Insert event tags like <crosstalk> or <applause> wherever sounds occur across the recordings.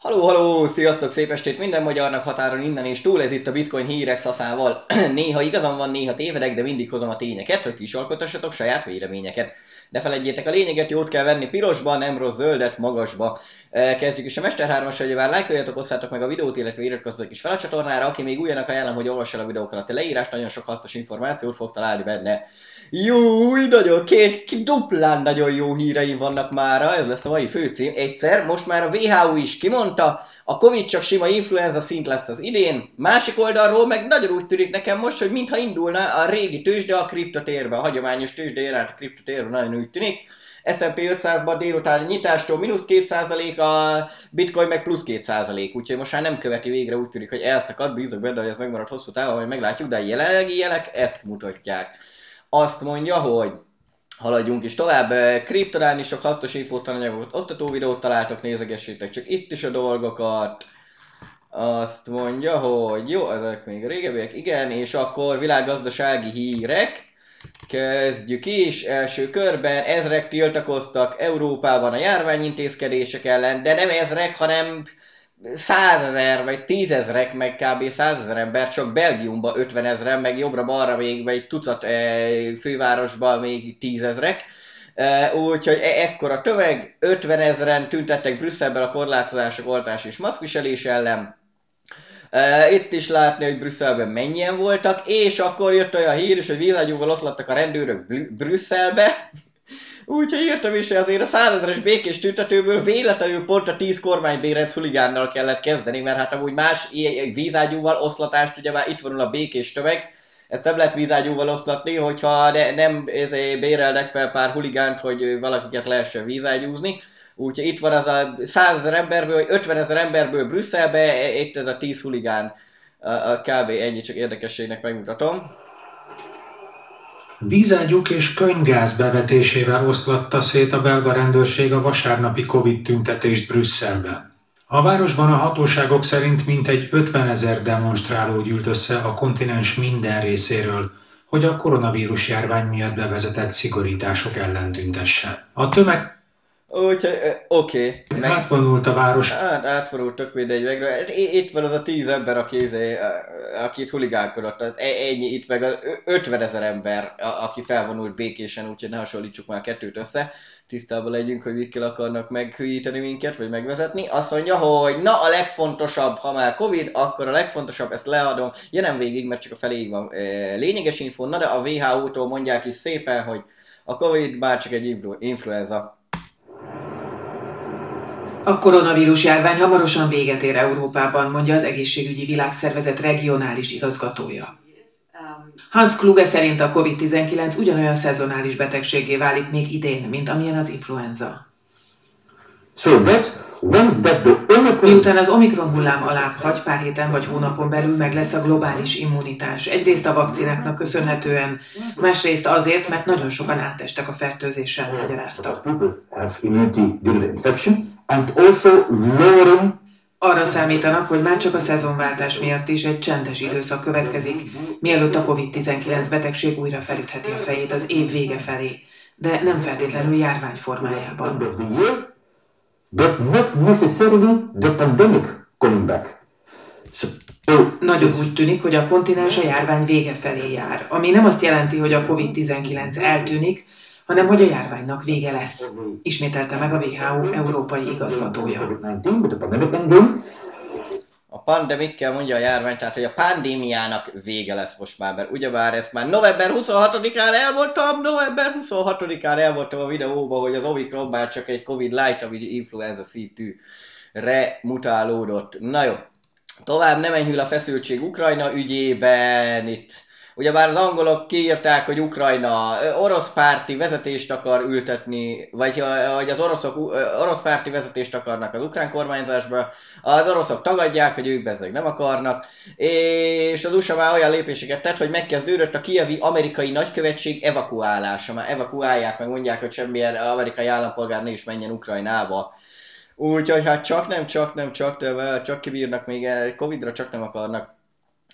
Haló, haló, sziasztok, szép estét minden magyarnak határon innen és túl, ez itt a Bitcoin hírek szaszával. <clears throat> néha igazam van, néha tévedek, de mindig hozom a tényeket, hogy kisalkotassatok saját véleményeket. De felejtjétek a lényeget, jót kell venni pirosba, nem rossz zöldet, magasba. Kezdjük is a Mester 3 as egyébként lájkoljatok, osszátok meg a videót, illetve iratkozzatok is fel a csatornára. Aki még újjának ajánlom, hogy olvassa a videók alatt a leírást, nagyon sok hasznos információt fog találni benne. Jó, nagyon, két, duplán nagyon jó híreim vannak mára, ez lesz a mai főcím. Egyszer, most már a WHO is kimondta, a Covid csak sima influenza szint lesz az idén. Másik oldalról meg nagyon úgy tűnik nekem most, hogy mintha indulna a régi tőzsde a kriptotérbe, a hagyományos tőzsde jelent a kriptotérbe, nagyon úgy tűnik. S&P 500-ban délután nyitástól mínusz 2%, a bitcoin meg plusz 2%, úgyhogy most már nem követi végre, úgy tűnik, hogy elszakad, bízok benne, hogy ez megmarad hosszú távon, majd meglátjuk, de a jelenlegi jelek ezt mutatják azt mondja, hogy haladjunk is tovább. Kriptodán is sok hasznos infótananyagot, oktató videót találtok, nézegessétek csak itt is a dolgokat. Azt mondja, hogy jó, ezek még a régebbiek, igen, és akkor világgazdasági hírek. Kezdjük is, első körben ezrek tiltakoztak Európában a járványintézkedések ellen, de nem ezrek, hanem százezer vagy tízezrek, meg kb. százezer ember, csak Belgiumban 50 ezeren, meg jobbra-balra még egy tucat e, fővárosban még tízezrek. E, úgyhogy e, ekkora töveg, 50 ezeren tüntettek Brüsszelben a korlátozások, oltás és maszkviselés ellen. Itt is látni, hogy Brüsszelben mennyien voltak, és akkor jött olyan hír is, hogy vízágyúval oszlattak a rendőrök Brüsszelbe, Úgyhogy írtam is, hogy azért a százezeres békés tüntetőből véletlenül pont a tíz kormánybérec huligánnal kellett kezdeni, mert hát amúgy más vízágyúval oszlatást, ugye már itt vonul a békés tömeg, ezt nem lehet vízágyúval oszlatni, hogyha ne, nem bérelnek fel pár huligánt, hogy valakiket lehessen vízágyúzni. Úgyhogy itt van az a 100 ezer emberből, vagy 50 ezer emberből Brüsszelbe, itt ez a 10 huligán. A, a kb. ennyi, csak érdekességnek megmutatom. Vízágyúk és könygáz bevetésével oszlatta szét a belga rendőrség a vasárnapi Covid tüntetést Brüsszelben. A városban a hatóságok szerint mintegy 50 ezer demonstráló gyűlt össze a kontinens minden részéről, hogy a koronavírus járvány miatt bevezetett szigorítások ellen tüntessen. A tömeg Úgyhogy, oké. Okay. Meg... Átvonult a város. Hát, átvonult, tök mindegy. Meg, itt van az a tíz ember, aki, izé, aki itt huligánkodott. Az e- ennyi, itt meg az 50 ezer ember, aki felvonult békésen, úgyhogy ne hasonlítsuk már a kettőt össze. Tisztában legyünk, hogy mikkel akarnak meghűíteni minket, vagy megvezetni. Azt mondja, hogy na a legfontosabb, ha már Covid, akkor a legfontosabb, ezt leadom. Ja nem végig, mert csak a feléig van lényeges info. Na de a WHO-tól mondják is szépen, hogy a Covid már csak egy influenza a koronavírus járvány hamarosan véget ér Európában, mondja az Egészségügyi Világszervezet regionális igazgatója. Hans Kluge szerint a COVID-19 ugyanolyan szezonális betegségé válik még idén, mint amilyen az influenza. So that once that the. Miután az Omikron hullám alá hagy pár héten vagy hónapon belül meg lesz a globális immunitás. Egyrészt a vakcináknak köszönhetően, másrészt azért, mert nagyon sokan átestek a fertőzésen, magyarázta and also lowering arra számítanak, hogy már csak a szezonváltás miatt is egy csendes időszak következik, mielőtt a COVID-19 betegség újra felütheti a fejét az év vége felé, de nem feltétlenül járvány formájában. But not necessarily the pandemic coming back. Nagyon úgy tűnik, hogy a kontinens a járvány vége felé jár, ami nem azt jelenti, hogy a COVID-19 eltűnik, hanem hogy a járványnak vége lesz, ismételte meg a WHO európai igazgatója. A pandemikkel mondja a járvány, tehát hogy a pandémiának vége lesz most már, mert ugyebár ezt már november 26-án elmondtam, november 26-án elmondtam a videóban, hogy az Omicron már csak egy Covid light, ami influenza szítű re mutálódott. Na jó, tovább nem enyhül a feszültség Ukrajna ügyében, itt Ugyebár az angolok kiírták, hogy Ukrajna orosz párti vezetést akar ültetni, vagy hogy az oroszok orosz párti vezetést akarnak az ukrán kormányzásba, az oroszok tagadják, hogy ők bezzeg nem akarnak, és az USA már olyan lépéseket tett, hogy megkezdődött a kievi amerikai nagykövetség evakuálása. Már evakuálják, meg mondják, hogy semmilyen amerikai állampolgár ne is menjen Ukrajnába. Úgyhogy hát csak nem, csak nem, csak, de csak kibírnak még, Covid-ra csak nem akarnak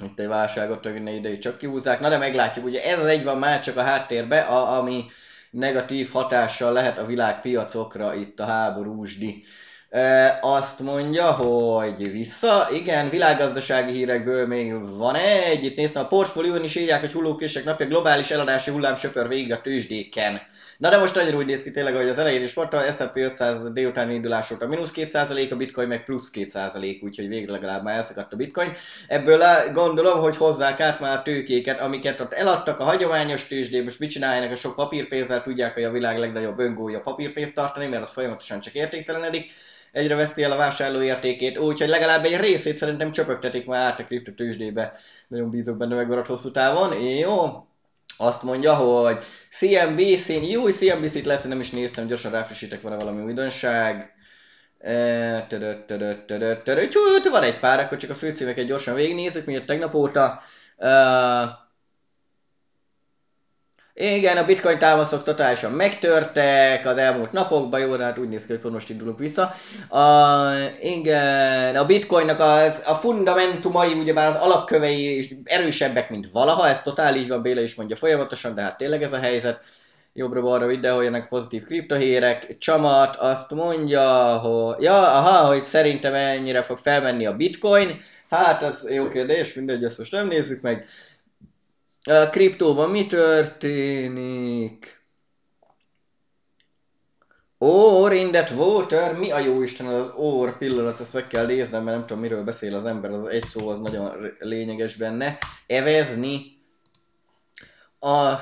itt egy válságot tökne ide, csak kihúzzák. Na de meglátjuk, ugye ez az egy van már csak a háttérbe, a, ami negatív hatással lehet a világpiacokra itt a háborúsdi azt mondja, hogy vissza, igen, világgazdasági hírekből még van egy, itt néztem a portfólión is írják, hogy hullókések napja globális eladási hullám söpör végig a tőzsdéken. Na de most nagyon úgy néz ki tényleg, hogy az elején is volt, a S&P 500 délután indulás óta mínusz 2%, a bitcoin meg plusz 2%, úgyhogy végre legalább már elszakadt a bitcoin. Ebből gondolom, hogy hozzák át már tőkéket, amiket ott eladtak a hagyományos tőzsdén, most mit csinálják a sok papírpénzzel, tudják, hogy a világ legnagyobb öngója papírpénzt tartani, mert az folyamatosan csak értéktelenedik egyre veszti el a vásárló értékét, úgyhogy legalább egy részét szerintem csöpögtetik már át a kriptotősdébe. Nagyon bízok benne megmarad hosszú távon. Jó, azt mondja, hogy CNBC-n, jó, CNBC-t lehet, hogy nem is néztem, gyorsan ráfrissítek, van valami újdonság. Van egy pár, akkor csak a főcímeket gyorsan végignézzük, miért tegnap óta. Igen, a bitcoin támaszok totálisan megtörtek az elmúlt napokban, jó, hát úgy néz ki, hogy most indulunk vissza. A, igen, a bitcoinnak az, a fundamentumai, ugyebár az alapkövei is erősebbek, mint valaha, ez totál így van, Béla is mondja folyamatosan, de hát tényleg ez a helyzet. Jobbra-balra videó, jönnek pozitív kriptohírek. Csamat azt mondja, hogy ja, aha, hogy szerintem ennyire fog felmenni a bitcoin. Hát, ez jó kérdés, mindegy, ezt most nem nézzük meg. A kriptóban mi történik? Or in that water, mi a jó Isten az or pillanat, ezt meg kell néznem, mert nem tudom miről beszél az ember, az egy szó az nagyon lényeges benne. Evezni. A...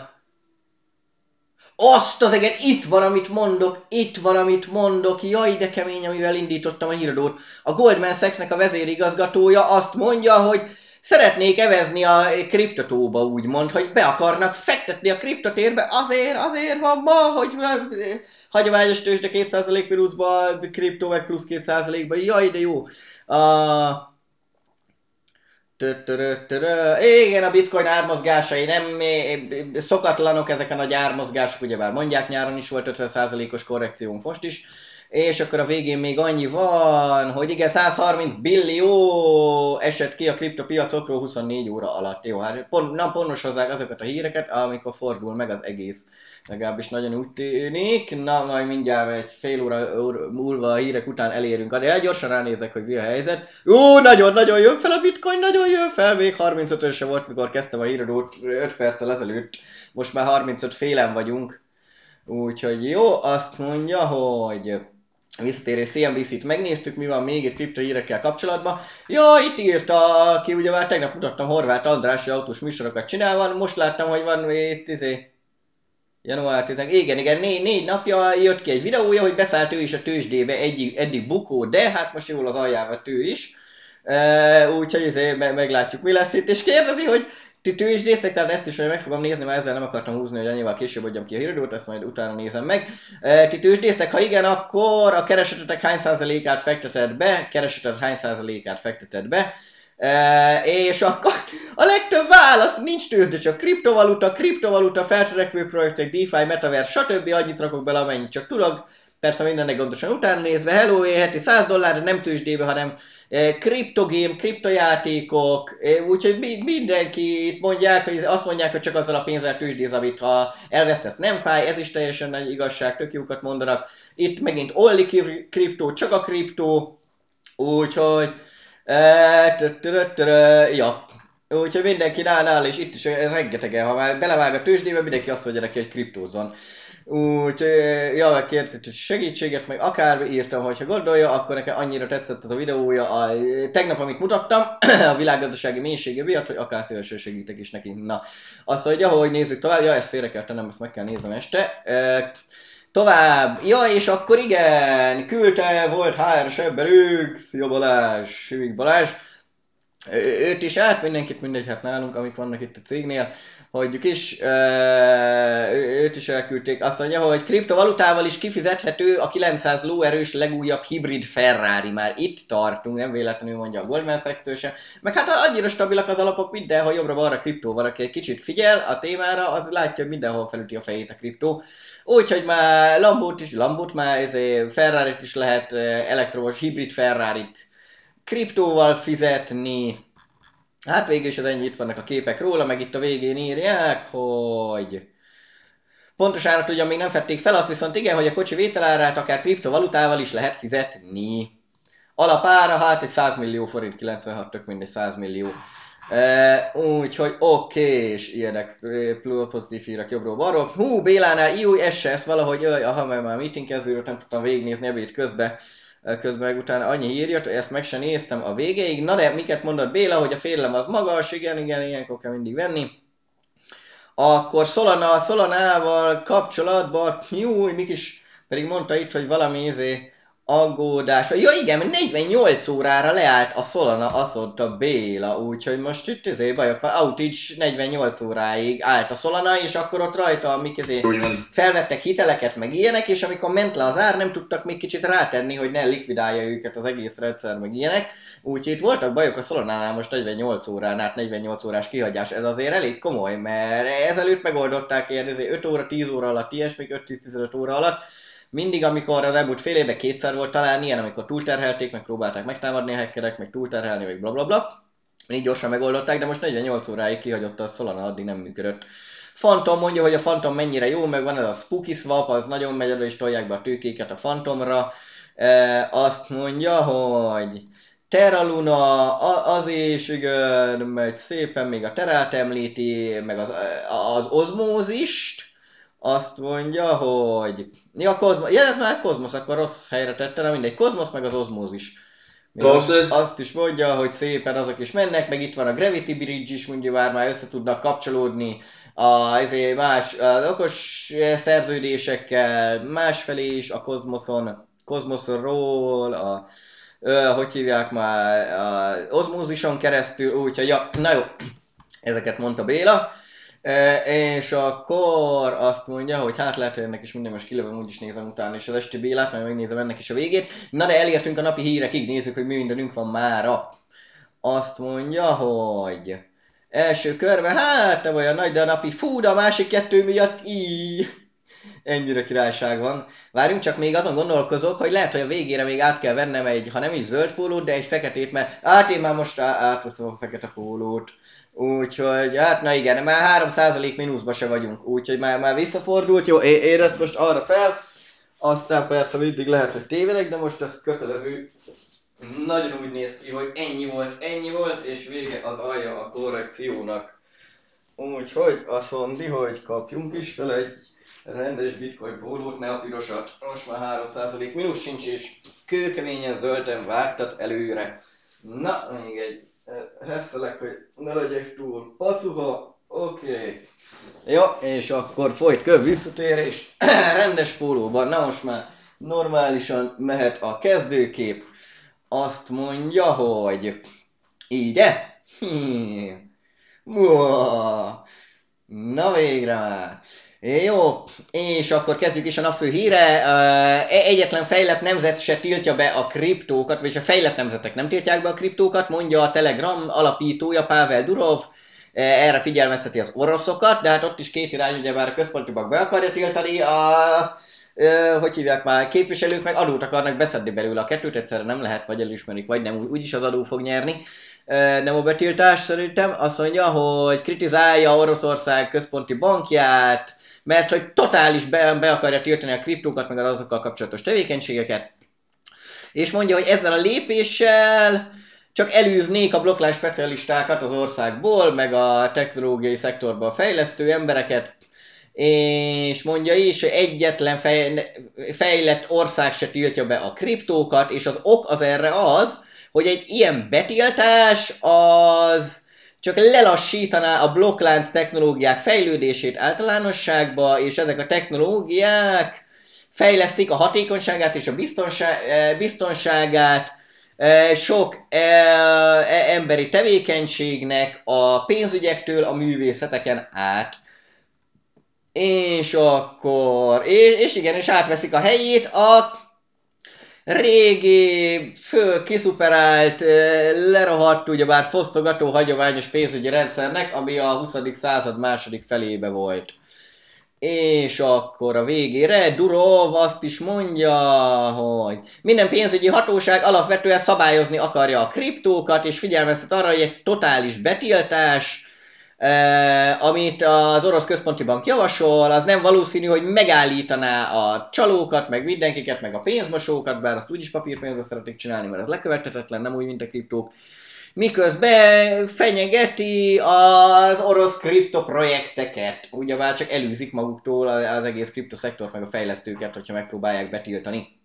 Azt az eget, itt van, amit mondok, itt van, amit mondok, jaj, de kemény, amivel indítottam a híradót. A Goldman Sachsnek a vezérigazgatója azt mondja, hogy szeretnék evezni a kriptotóba, úgymond, hogy be akarnak fektetni a kriptotérbe, azért, azért van ma, hogy hagyományos tőzsde 2% mínuszba, kriptó meg plusz 2%-ba, jaj, de jó. A... Igen, a bitcoin ármozgásai nem szokatlanok ezek a nagy ármozgások, ugyebár mondják, nyáron is volt 50%-os korrekciónk most is és akkor a végén még annyi van, hogy igen, 130 billió esett ki a kriptopiacokról 24 óra alatt. Jó, hát pont, nem pontos hozzák azokat a híreket, amikor fordul meg az egész. Legalábbis nagyon úgy tűnik. Na, majd mindjárt egy fél óra, múlva a hírek után elérünk. De gyorsan ránézek, hogy mi a helyzet. Ó, nagyon-nagyon jön fel a bitcoin, nagyon jön fel. Még 35 se volt, mikor kezdtem a híradót 5 perccel ezelőtt. Most már 35 félen vagyunk. Úgyhogy jó, azt mondja, hogy visszatérő CNBC-t megnéztük, mi van még itt kriptohírekkel kapcsolatban. Ja, itt írta, aki ugye már tegnap mutattam Horváth András, autós műsorokat csinál, van, most láttam, hogy van itt izé, január 10 igen, igen, négy, négy napja jött ki egy videója, hogy beszállt ő is a tőzsdébe eddig, eddig bukó, de hát most jól az aljával ő is. Uh, úgyhogy izé, meglátjuk mi lesz itt, és kérdezi, hogy ti tőzsdésztek, tehát ezt is meg fogom nézni, mert ezzel nem akartam húzni, hogy annyival később adjam ki a híradót, ezt majd utána nézem meg. E, ti tőzsdésztek, ha igen, akkor a keresetetek hány százalékát fekteted be, kereseted hány százalékát fekteted be, e, és akkor a legtöbb válasz nincs tőzsde, csak kriptovaluta, kriptovaluta, feltörekvő projektek, DeFi, Metaverse, stb. annyit rakok bele, amennyit csak tudok. Persze mindennek gondosan utána nézve, hello, én heti 100 dollár, nem tőzsdébe, hanem kriptogém, kriptojátékok, úgyhogy mindenki itt mondják, hogy azt mondják, hogy csak azzal a pénzzel tőzsdéz, amit ha elvesztesz nem fáj, ez is teljesen nagy igazság, tök jókat mondanak. Itt megint only kriptó, csak a kriptó, úgyhogy ja, Úgyhogy mindenki nál, és itt is rengetegen, ha már belevág a tőzsdébe, mindenki azt mondja neki, hogy kriptózzon. Úgyhogy ja, meg kért segítséget, meg akár írtam, hogyha gondolja, akkor nekem annyira tetszett ez a videója a, tegnap, amit mutattam, <clears throat> a világgazdasági mélysége miatt, hogy akár szívesen segítek is neki. Na, azt hogy nézzük tovább, ja, ezt félre kell tennem, ezt meg kell néznem este. E, tovább, ja, és akkor igen, küldte, volt HR-es emberük, szia Balázs, Sivik Balázs, őt is át, mindenkit mindegy, hát nálunk, amik vannak itt a cégnél, hagyjuk is, őt is elküldték. Azt mondja, hogy kriptovalutával is kifizethető a 900 lóerős legújabb hibrid Ferrari. Már itt tartunk, nem véletlenül mondja a Goldman Sachs se. Meg hát annyira stabilak az alapok mindenhol, jobbra-balra kriptó van, aki egy kicsit figyel a témára, az látja, hogy mindenhol felüti a fejét a kriptó. Úgyhogy már Lambót is, Lambót már, ez Ferrari-t is lehet, elektromos hibrid Ferrari-t kriptóval fizetni, Hát végül is az ennyi, itt vannak a képek róla, meg itt a végén írják, hogy Pontos árat ugyan még nem fették fel, azt viszont igen, hogy a kocsi vételárát akár kriptovalutával is lehet fizetni. Alapára, hát egy 100 millió forint, 96 tök mindegy 100 millió. E, úgyhogy oké, és ilyenek pozitív hírek jobbról balról. Hú, Bélánál jó SS valahogy, jaj, aha, mert már meeting kezdődött, nem tudtam végignézni ebéd közben közben meg utána annyi hírja, hogy ezt meg sem néztem a végéig. Na de miket mondott Béla, hogy a félelem az magas, igen, igen, ilyenkor kell mindig venni. Akkor Solana, Solanával kapcsolatban, jó, mik is, pedig mondta itt, hogy valami izé, aggódása. Ja igen, 48 órára leállt a Solana, azt mondta Béla, úgyhogy most itt izé bajok van, outage 48 óráig állt a Solana, és akkor ott rajta, amik izé felvettek hiteleket, meg ilyenek, és amikor ment le az ár, nem tudtak még kicsit rátenni, hogy ne likvidálja őket az egész rendszer, meg ilyenek. Úgyhogy itt voltak bajok a Solana-nál most 48 órán át, 48 órás kihagyás, ez azért elég komoly, mert ezelőtt megoldották ilyen 5 izé, óra, 10 óra alatt, ilyesmik 5-10-15 óra alatt, mindig, amikor az elmúlt fél évben kétszer volt talán ilyen, amikor túlterhelték, meg próbálták megtámadni a hackerek, meg túlterhelni, meg blablabla. Bla, bla. Így gyorsan megoldották, de most 48 óráig kihagyott a Solana, addig nem működött. Phantom mondja, hogy a Phantom mennyire jó, meg van ez a Spooky Swap, az nagyon megy és tolják be a tőkéket a Phantomra. E, azt mondja, hogy Terra Luna, az is igen, megy szépen, még a Terát említi, meg az, az Osmózist, azt mondja, hogy... Ja, Kozmos, ja, ez már Kozmos, akkor rossz helyre tette, nem mindegy. Kozmos meg az Osmózis. Process. Azt is mondja, hogy szépen azok is mennek, meg itt van a Gravity Bridge is, mondja már már össze tudnak kapcsolódni a, ezért más az okos szerződésekkel, másfelé is a Kozmoszon, Kozmoszról, a, a, hogy hívják már, a Osmózison keresztül, úgyhogy ja, na jó, ezeket mondta Béla. E, és akkor azt mondja, hogy hát lehet, hogy ennek is minden most kilövöm, úgyis nézem utána, és az esti Bélát, majd megnézem ennek is a végét. Na de elértünk a napi hírekig, nézzük, hogy mi mindenünk van mára. Azt mondja, hogy első körbe, hát nem olyan nagy, de a napi fú, de a másik kettő miatt így. Ennyire királyság van. Várjunk csak még azon gondolkozok, hogy lehet, hogy a végére még át kell vennem egy, ha nem is zöld pólót, de egy feketét, mert hát én már most átveszem a fekete pólót. Úgyhogy, hát na igen, már 3% mínuszba se vagyunk, úgyhogy már, már visszafordult, jó, én ezt most arra fel, aztán persze mindig lehet, hogy tévedek, de most ez kötelező. Nagyon úgy néz ki, hogy ennyi volt, ennyi volt, és vége az alja a korrekciónak. Úgyhogy azt mondja, hogy kapjunk is fel egy rendes bitcoin pólót, ne a pirosat. Most már 3% mínusz sincs, és kőkeményen zölden vágtat előre. Na, még egy hesszelek, hogy ne legyek túl pacuha. Oké. Okay. Jó, és akkor folyt köv visszatérés. <clears throat> Rendes pólóban. Na most már normálisan mehet a kezdőkép. Azt mondja, hogy így -e? Na végre már. Jó, és akkor kezdjük is a napfő híre. E, egyetlen fejlett nemzet se tiltja be a kriptókat, vagyis a fejlett nemzetek nem tiltják be a kriptókat, mondja a Telegram alapítója Pavel Durov. E, erre figyelmezteti az oroszokat, de hát ott is két irány, ugye a központi bank be akarja tiltani, a, hogy hívják már, képviselők meg adót akarnak beszedni belőle a kettőt, egyszerre nem lehet, vagy elismerik, vagy nem, úgyis az adó fog nyerni nem a betiltás szerintem, azt mondja, hogy kritizálja Oroszország központi bankját, mert hogy totális be, be akarja tiltani a kriptókat, meg azokkal kapcsolatos tevékenységeket, és mondja, hogy ezzel a lépéssel csak elűznék a blokklán specialistákat az országból, meg a technológiai szektorban fejlesztő embereket, és mondja is, hogy egyetlen fej, fejlett ország se tiltja be a kriptókat, és az ok az erre az, hogy egy ilyen betiltás az csak lelassítaná a blokklánc technológiák fejlődését általánosságba, és ezek a technológiák fejlesztik a hatékonyságát és a biztonság, biztonságát sok emberi tevékenységnek a pénzügyektől a művészeteken át. És akkor, és, és igen, és átveszik a helyét a régi, föl kiszuperált, lerohadt, ugyebár fosztogató hagyományos pénzügyi rendszernek, ami a 20. század második felébe volt. És akkor a végére Durov azt is mondja, hogy minden pénzügyi hatóság alapvetően szabályozni akarja a kriptókat, és figyelmeztet arra, hogy egy totális betiltás amit az orosz központi bank javasol, az nem valószínű, hogy megállítaná a csalókat, meg mindenkiket, meg a pénzmosókat, bár azt úgyis papírpénzbe szeretik csinálni, mert ez lekövethetetlen, nem úgy, mint a kriptók. Miközben fenyegeti az orosz kriptoprojekteket, ugyebár csak elűzik maguktól az egész kriptoszektort, meg a fejlesztőket, hogyha megpróbálják betiltani.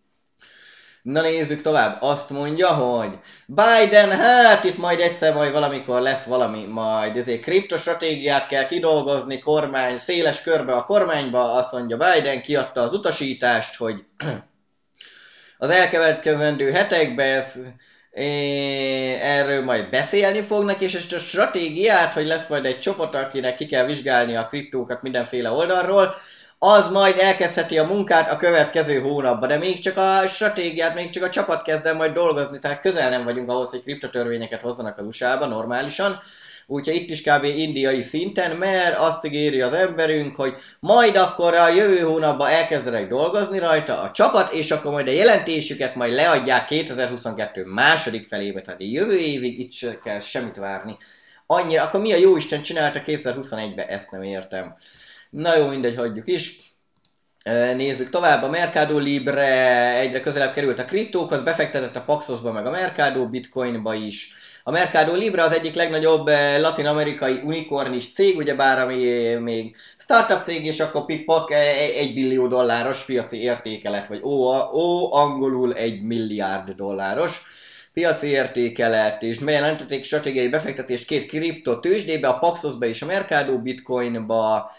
Na nézzük tovább. Azt mondja, hogy Biden, hát itt majd egyszer majd valamikor lesz valami, majd ezért kriptostratégiát kell kidolgozni kormány, széles körbe a kormányba, azt mondja Biden, kiadta az utasítást, hogy <clears throat> az elkövetkezendő hetekben ez, erről majd beszélni fognak, és ezt a stratégiát, hogy lesz majd egy csoport, akinek ki kell vizsgálni a kriptókat mindenféle oldalról, az majd elkezdheti a munkát a következő hónapban, de még csak a stratégiát, még csak a csapat kezd el majd dolgozni, tehát közel nem vagyunk ahhoz, hogy kriptotörvényeket hozzanak az USA-ba normálisan. Úgyhogy itt is kb. indiai szinten, mert azt ígéri az emberünk, hogy majd akkor a jövő hónapban elkezdenek dolgozni rajta a csapat, és akkor majd a jelentésüket majd leadják 2022 második felébe, tehát jövő évig itt se kell semmit várni. Annyira, akkor mi a jó Isten csinálta 2021-ben, ezt nem értem. Na jó, mindegy, hagyjuk is. Nézzük tovább, a Mercado Libre egyre közelebb került a kriptókhoz, befektetett a Paxosba meg a Mercado Bitcoinba is. A Mercado Libre az egyik legnagyobb latin-amerikai unikornis cég, ugyebár ami még startup cég, és akkor pikpak egy billió dolláros piaci értékelet, vagy ó, ó angolul egy milliárd dolláros piaci értékelet, és bejelentették stratégiai befektetést két kripto tőzsdébe, a Paxosba és a Mercado Bitcoinba,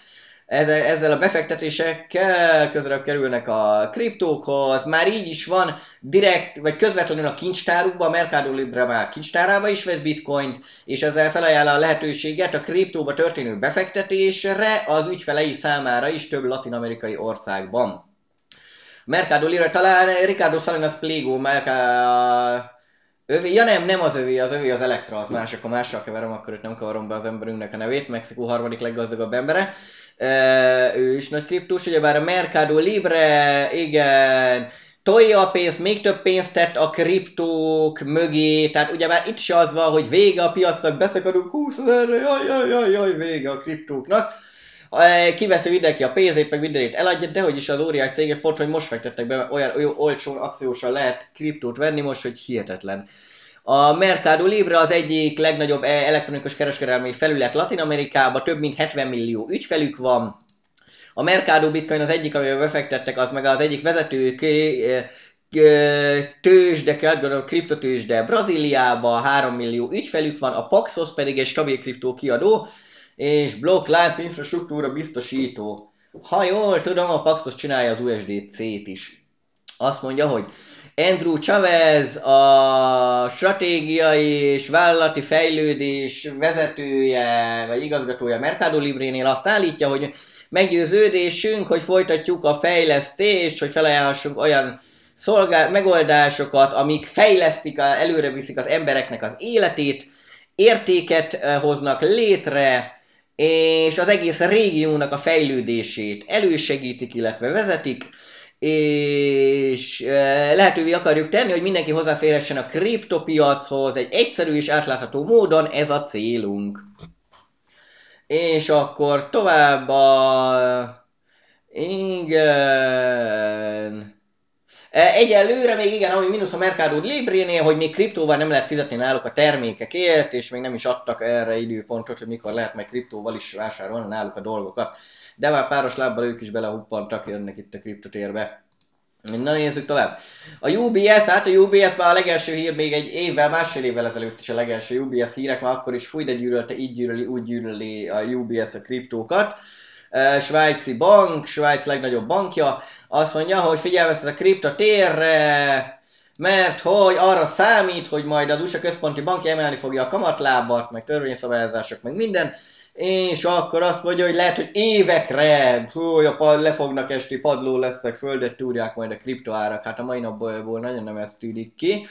ezzel, ezzel a befektetésekkel közelebb kerülnek a kriptókhoz, már így is van direkt, vagy közvetlenül a kincstárukba, a Mercado Libre már kincstárába is vett bitcoin, és ezzel felajánl a lehetőséget a kriptóba történő befektetésre az ügyfelei számára is több latin-amerikai országban. Mercado Libre talán Ricardo Salinas Pliego, Mercado Övé, ja nem, nem az övé, az övé az Elektra, az más, akkor mással keverem, akkor itt nem kavarom be az emberünknek a nevét, Mexikó harmadik leggazdagabb embere ő is nagy kriptus, ugyebár a Mercado Libre, igen, tolja a pénzt, még több pénzt tett a kriptók mögé, tehát ugyebár itt is az van, hogy vége a piacnak, beszakadunk 20 ezerre, jaj, jaj, jaj, jaj, vége a kriptóknak. Kiveszi mindenki a pénzét, meg mindenét eladja, de hogy is az óriás cégek pont, hogy most fektettek be, olyan, olyan olcsó akciósan lehet kriptót venni most, hogy hihetetlen. A Mercado Libre az egyik legnagyobb e- elektronikus kereskedelmi felület Latin Amerikában, több mint 70 millió ügyfelük van. A Mercado Bitcoin az egyik, amivel befektettek, az meg az egyik vezető tőzsde, kell kriptotőzsde Brazíliában 3 millió ügyfelük van, a Paxos pedig egy stabil kriptó kiadó, és blokklánc infrastruktúra biztosító. Ha jól tudom, a Paxos csinálja az USDC-t is. Azt mondja, hogy Andrew Chavez, a stratégiai és vállalati fejlődés vezetője, vagy igazgatója Mercado Libre-nél azt állítja, hogy meggyőződésünk, hogy folytatjuk a fejlesztést, hogy felajánlassunk olyan szolgál, megoldásokat, amik fejlesztik, előre viszik az embereknek az életét, értéket eh, hoznak létre, és az egész régiónak a fejlődését elősegítik, illetve vezetik és lehetővé akarjuk tenni, hogy mindenki hozzáférhessen a kriptopiachoz egy egyszerű és átlátható módon, ez a célunk. És akkor tovább a... Igen... Egyelőre még igen, ami mínusz a Mercado Libre-nél, hogy még kriptóval nem lehet fizetni náluk a termékekért, és még nem is adtak erre időpontot, hogy mikor lehet meg kriptóval is vásárolni náluk a dolgokat de már páros lábbal ők is belehuppantak, jönnek itt a kriptotérbe. Na nézzük tovább. A UBS, hát a UBS már a legelső hír még egy évvel, másfél évvel ezelőtt is a legelső UBS hírek, már akkor is fúj, de gyűlölte, így gyűlöli, úgy gyűlöli a UBS a kriptókat. Svájci bank, Svájc legnagyobb bankja, azt mondja, hogy figyelmeztet a kriptotérre, mert hogy arra számít, hogy majd az USA központi bankja emelni fogja a kamatlábat, meg törvényszabályozások, meg minden, és akkor azt mondja, hogy lehet, hogy évekre fú, le fognak esti, padló lesznek, földet túrják majd a kriptoárak, hát a mai napból nagyon nem ezt tűnik ki.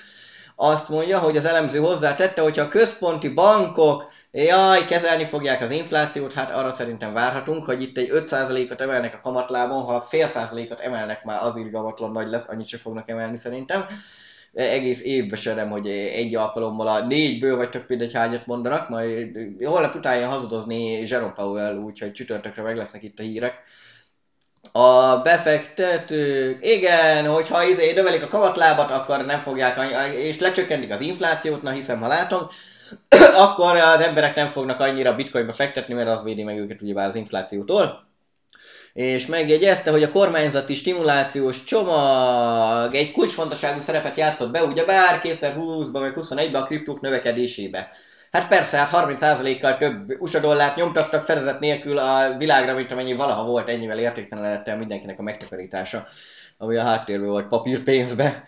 Azt mondja, hogy az elemző hozzátette, hogyha a központi bankok jaj, kezelni fogják az inflációt, hát arra szerintem várhatunk, hogy itt egy 5%-ot emelnek a kamatlábon, ha fél százalékot emelnek már az irgalmatlan nagy lesz, annyit se fognak emelni szerintem egész évben se hogy egy alkalommal a négyből, vagy tök mindegy hányat mondanak, majd holnap után jön hazadozni Jerome Powell, úgyhogy csütörtökre meg lesznek itt a hírek. A befektetők, igen, hogyha izé növelik a kamatlábat, akkor nem fogják, és lecsökkentik az inflációt, na hiszem, ha látom, <coughs> akkor az emberek nem fognak annyira bitcoinba fektetni, mert az védi meg őket ugyebár az inflációtól. És megjegyezte, hogy a kormányzati stimulációs csomag egy kulcsfontosságú szerepet játszott be, ugyebár 2020-ban vagy 2021-ben a kriptók növekedésébe. Hát persze, hát 30%-kal több USA dollárt nyomtattak fedezet nélkül a világra, mint amennyi valaha volt, ennyivel értéktelenedett mindenkinek a megtakarítása ami a háttérben volt papírpénzbe.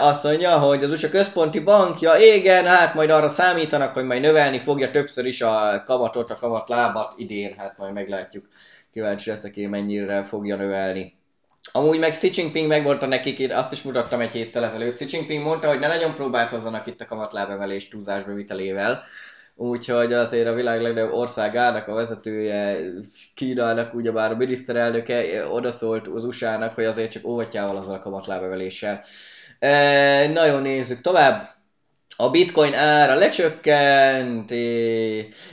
Azt mondja, hogy az USA központi bankja, igen, hát majd arra számítanak, hogy majd növelni fogja többször is a kamatot, a kamatlábat idén, hát majd meglátjuk. Kíváncsi leszek én, mennyire fogja növelni. Amúgy meg Xi Jinping megmondta nekik, azt is mutattam egy héttel ezelőtt, Xi Jinping mondta, hogy ne nagyon próbálkozzanak itt a kamatlábemelés túlzásba vitelével, Úgyhogy azért a világ legnagyobb országának a vezetője, Kínának ugyebár a miniszterelnöke odaszólt az USA-nak, hogy azért csak óvatjával azzal a kamatlábemeléssel. E, nagyon nézzük tovább. A bitcoin ára lecsökkent,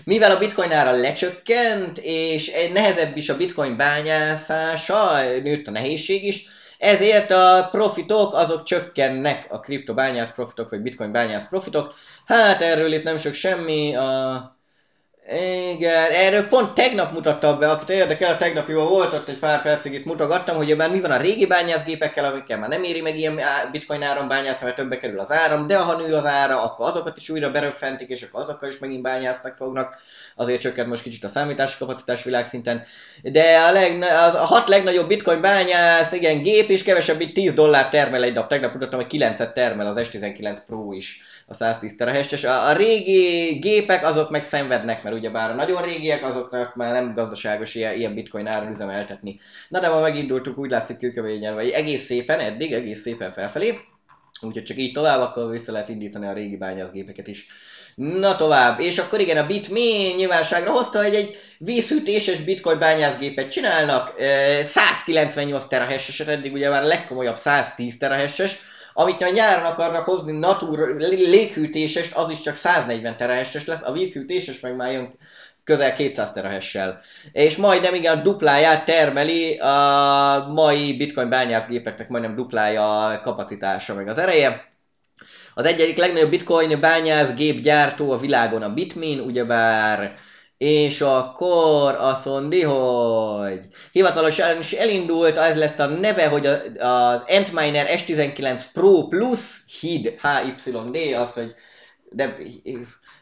mivel a bitcoin ára lecsökkent, és nehezebb is a bitcoin bányászása, nőtt a nehézség is, ezért a profitok azok csökkennek, a kriptobányász profitok, vagy bitcoin bányász profitok. Hát erről itt nem sok semmi, a igen, erről pont tegnap mutatta be, akit érdekel, a tegnapival volt ott egy pár percig itt mutogattam, hogy már mi van a régi bányászgépekkel, amikkel már nem éri meg ilyen bitcoin áram bányászni, mert többe kerül az áram, de ha nő az ára, akkor azokat is újra beröffentik, és akkor azokkal is megint bányásznak fognak. Azért csökkent most kicsit a számítási kapacitás világszinten. De a, leg, az, a hat legnagyobb bitcoin bányász, igen, gép is kevesebb, mint 10 dollár termel egy nap. Tegnap mutattam, hogy 9-et termel az S19 Pro is a 110 terahes a, a régi gépek azok meg szenvednek, mert ugyebár a nagyon régiek azoknak már nem gazdaságos ilyen, ilyen bitcoin áron üzemeltetni. Na de ma megindultuk, úgy látszik kőkövényen, vagy egész szépen, eddig egész szépen felfelé. Úgyhogy csak így tovább, akkor vissza lehet indítani a régi bányászgépeket is. Na tovább, és akkor igen, a Bitmain nyilvánosságra hozta, hogy egy vízhűtéses bitcoin bányászgépet csinálnak, 198 terahesseset, eddig ugye már a legkomolyabb 110 terahesses, amit a nyáron akarnak hozni natur léghűtésest, az is csak 140 terahesses lesz, a vízhűtéses meg már jön közel 200 terahessel. És majdnem igen dupláját termeli a mai bitcoin bányászgépeknek majdnem duplája a kapacitása meg az ereje. Az egyik legnagyobb bitcoin bányászgép gyártó a világon a Bitmain, ugyebár és akkor azt mondi, hogy hivatalosan is elindult, ez lett a neve, hogy az Antminer S19 Pro Plus HID, HYD, az, hogy de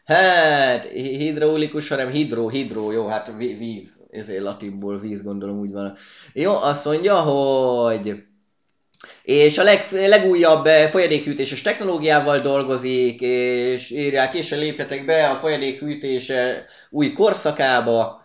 hát hidraulikus, hanem hidro, hidro, jó, hát víz, ezért latinból víz, gondolom úgy van. Jó, azt mondja, hogy és a leg, legújabb eh, folyadékhűtéses technológiával dolgozik, és írják, és lépjetek be a folyadékhűtése új korszakába.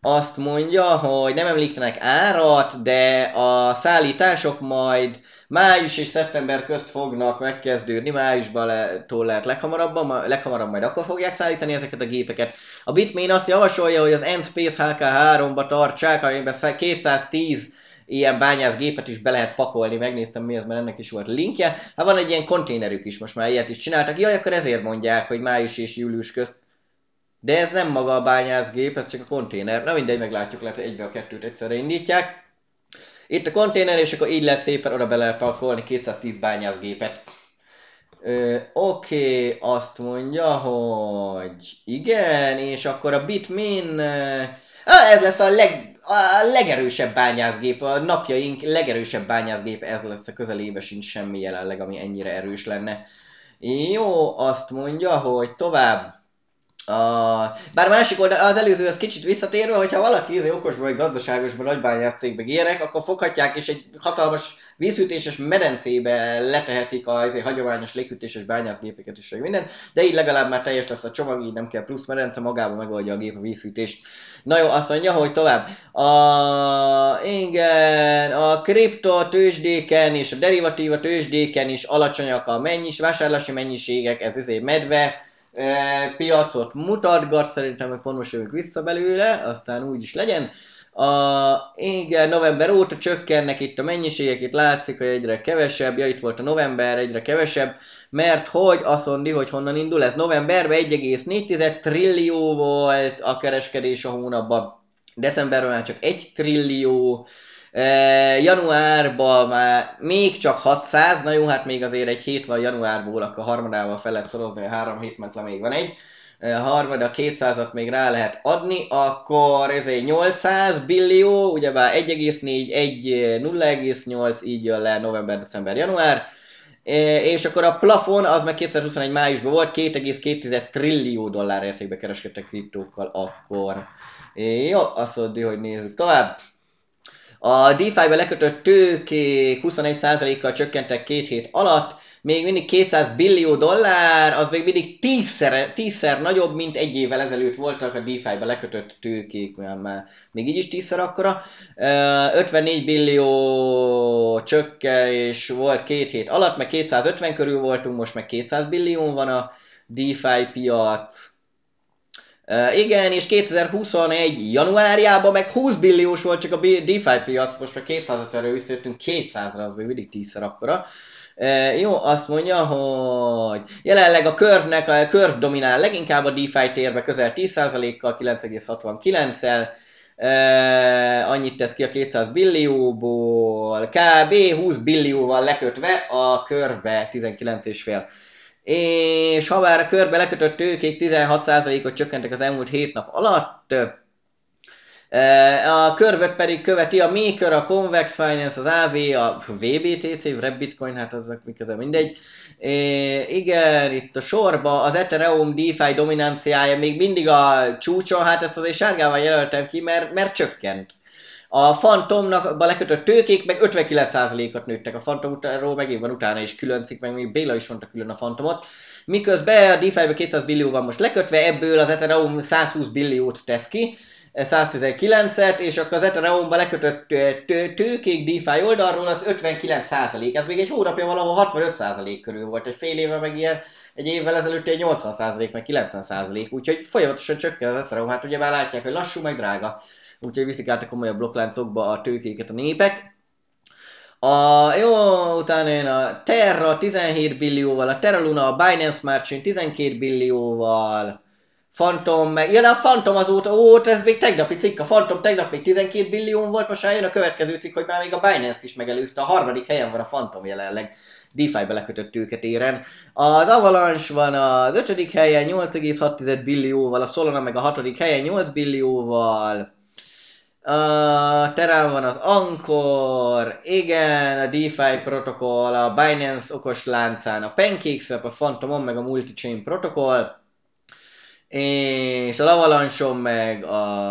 Azt mondja, hogy nem említenek árat, de a szállítások majd május és szeptember közt fognak megkezdődni, májusban le, lehet leghamarabb, leghamarabb majd akkor fogják szállítani ezeket a gépeket. A Bitmain azt javasolja, hogy az Endspace HK3-ba tartsák, amiben 210 ilyen bányászgépet is be lehet pakolni, megnéztem mi az, mert ennek is volt linkje. Hát van egy ilyen konténerük is, most már ilyet is csináltak. Jaj, akkor ezért mondják, hogy május és július közt. De ez nem maga a bányászgép, ez csak a konténer. Na mindegy, meglátjuk, lehet, hogy egybe a kettőt egyszerre indítják. Itt a konténer, és akkor így lehet szépen oda be pakolni 210 bányászgépet. Oké, okay, azt mondja, hogy igen, és akkor a Bitmain... Ah, ez lesz a leg, a legerősebb bányászgép, a napjaink legerősebb bányászgép, ez lesz a közelébe sincs semmi jelenleg, ami ennyire erős lenne. Jó, azt mondja, hogy tovább. A... Bár másik oldal, az előző az kicsit visszatérve, hogyha valaki izé okosban vagy gazdaságosban nagy bányászcégbe ilyenek, akkor foghatják és egy hatalmas vízhűtéses medencébe letehetik a azért, hagyományos léghűtéses bányászgépeket vagy minden, de így legalább már teljes lesz a csomag, így nem kell plusz medence, magában megoldja a gép a vízhűtést. Na jó, azt mondja, hogy tovább. A, igen, a kripto tőzsdéken és a derivatíva tőzsdéken is alacsonyak a mennyis, vásárlási mennyiségek, ez azért medve, piacot mutatgat, szerintem hogy pont jövünk vissza belőle, aztán úgy is legyen. A, igen, november óta csökkennek itt a mennyiségek, itt látszik, hogy egyre kevesebb, ja itt volt a november, egyre kevesebb, mert hogy azt mondja, hogy honnan indul ez novemberben 1,4 trillió volt a kereskedés a hónapban, decemberben már csak 1 trillió, e, januárban már még csak 600, na jó, hát még azért egy hét van januárból, akkor harmadával fel lehet szorozni, hogy három hét ment le még van egy, harmada 200-at még rá lehet adni, akkor ez egy 800 billió, ugyebár 1,4, 1, 0,8, így jön le november, december, január. És akkor a plafon az meg 2021 májusban volt, 2,2 trillió dollár értékbe kereskedtek kriptókkal akkor. Jó, azt mondja, hogy nézzük tovább. A DeFi-be lekötött tőkék 21%-kal csökkentek két hét alatt, még mindig 200 billió dollár, az még mindig tízszer, tízszer nagyobb, mint egy évvel ezelőtt voltak a DeFi-be lekötött tőkék, már még így is tízszer akkora. 54 billió csökkenés volt két hét alatt, meg 250 körül voltunk, most meg 200 billió van a DeFi piac. Uh, igen, és 2021 januárjában meg 20 billiós volt csak a DeFi piac, most meg 250-ről visszajöttünk 200-ra, az még mindig tízszer akkora. E, jó, azt mondja, hogy jelenleg a körvnek, a körv dominál leginkább a DeFi térbe közel 10%-kal, 9,69-el, e, annyit tesz ki a 200 billióból, kb. 20 billióval lekötve a körbe 19,5. És ha már a körbe lekötött tőkék 16%-ot csökkentek az elmúlt 7 nap alatt, a körvöt pedig követi a Maker, a Convex Finance, az AV, a VBTC, Red Bitcoin, hát azok mik ezzel mindegy. É, igen, itt a sorba az Ethereum DeFi dominanciája még mindig a csúcson, hát ezt azért sárgával jelöltem ki, mert, mert csökkent. A Phantomnak lekötött tőkék meg 59%-ot nőttek, a Phantomról megint van utána is külön cikk, meg még Béla is mondta külön a Phantomot. Miközben a DeFi-be 200 billió van most lekötve, ebből az Ethereum 120 billiót tesz ki, 119-et, és akkor az Ethereum-ba lekötött tőkék DeFi oldalról az 59 Ez még egy hónapja valahol 65 körül volt, egy fél éve meg ilyen, egy évvel ezelőtt egy 80 meg 90 úgyhogy folyamatosan csökken az Ethereum, hát ugye már látják, hogy lassú, meg drága. Úgyhogy viszik át a komolyabb blokkláncokba a tőkéket a népek. A, jó, utána jön a Terra 17 billióval, a Terra Luna, a Binance Smart Chain 12 billióval, Phantom, meg, jön a Phantom azóta, ó, ez még tegnapi cikk, a Phantom tegnap még 12 billió volt, most jön a következő cikk, hogy már még a Binance-t is megelőzte, a harmadik helyen van a Phantom jelenleg. DeFi-be lekötött őket éren. Az Avalanche van az ötödik helyen 8,6 billióval, a Solana meg a hatodik helyen 8 billióval. A Terán van az Anchor, igen, a DeFi protokoll, a Binance okos láncán, a PancakeSwap, a Phantomon meg a Multichain protokoll és a Lavalanson meg a,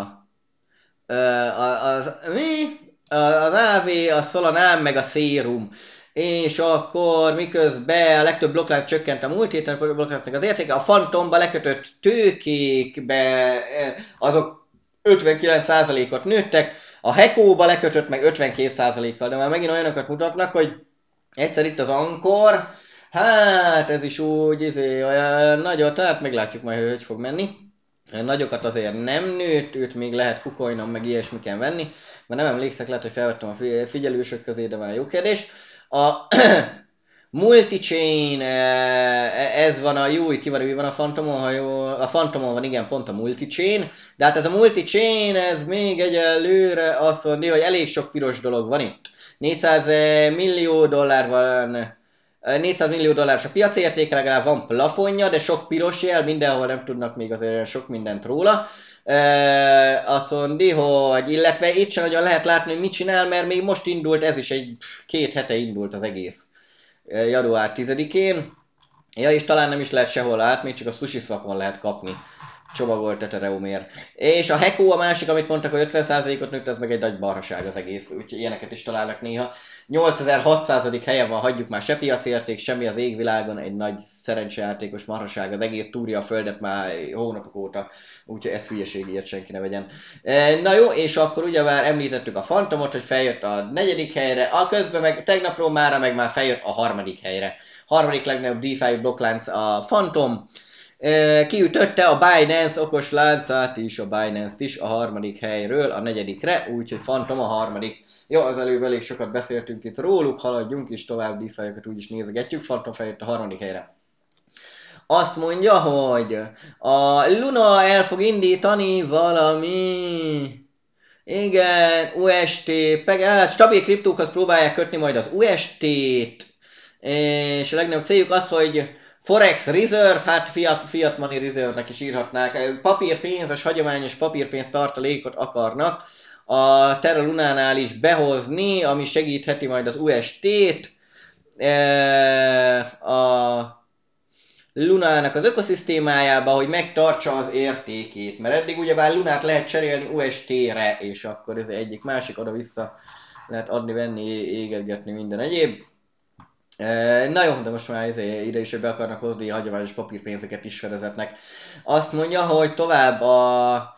a, az, mi? az AV, a Solanám, meg a Serum. És akkor miközben a legtöbb blokklánc csökkent a múlt héten, a blokkláncnak az értéke, a Phantomba lekötött tőkékbe azok 59%-ot nőttek, a Hekóba lekötött meg 52%-kal, de már megint olyanokat mutatnak, hogy egyszer itt az Ankor, Hát ez is úgy, izé, olyan nagyot, tehát meglátjuk majd, hogy hogy fog menni. Nagyokat azért nem nőtt, őt még lehet kukoinom, meg ilyesmiken venni, mert nem emlékszek, lehet, hogy felvettem a figyelősök közé, de már jó kérdés. A multi-chain, e, ez van a jó, ki van, van a Phantomon, ha jó, a Phantomon van igen, pont a multi-chain, de hát ez a multi-chain, ez még egyelőre azt mondja, hogy elég sok piros dolog van itt. 400 millió dollár van 400 millió dolláros a piaci értéke, legalább van plafonja, de sok piros jel, mindenhol nem tudnak még azért sok mindent róla. E, azt mondja, hogy illetve itt sem nagyon lehet látni, hogy mit csinál, mert még most indult, ez is egy két hete indult az egész január 10-én. Ja, és talán nem is lehet sehol látni, csak a sushi swapon lehet kapni csomagolt Ethereumért. És a Heko a másik, amit mondtak, hogy 50%-ot nőtt, az meg egy nagy barhaság az egész, úgyhogy ilyeneket is találnak néha. 8600. helyen van, hagyjuk már se piacérték, semmi az égvilágon, egy nagy szerencsejátékos marhaság, az egész túrja a földet már hónapok óta, úgyhogy ez hülyeség, ilyet senki ne vegyen. E, na jó, és akkor ugye már említettük a Phantomot, hogy feljött a negyedik helyre, a közben meg tegnapról mára meg már feljött a harmadik helyre. Harmadik legnagyobb DeFi blokklánc a Phantom, kiütötte a Binance okos láncát is, a Binance-t is a harmadik helyről a negyedikre, úgyhogy Phantom a harmadik. Jó, az előbb elég sokat beszéltünk itt róluk, haladjunk is tovább, DeFi-okat úgyis nézegetjük, Phantom feljött a harmadik helyre. Azt mondja, hogy a Luna el fog indítani valami... Igen, UST, meg hát stabil kriptókhoz próbálják kötni majd az UST-t, és a legnagyobb céljuk az, hogy Forex Reserve, hát Fiat, Fiat Money Reserve-nek is írhatnák, papírpénzes, hagyományos papírpénz tartalékot akarnak a Terra Lunánál is behozni, ami segítheti majd az UST-t, a Lunának az ökoszisztémájába, hogy megtartsa az értékét, mert eddig ugyebár Lunát lehet cserélni UST-re, és akkor ez egyik másik oda-vissza lehet adni, venni, égetgetni, minden egyéb. Na jó, de most már izé, ide is be akarnak hozni a hagyományos papírpénzeket is fedezetnek. Azt mondja, hogy tovább a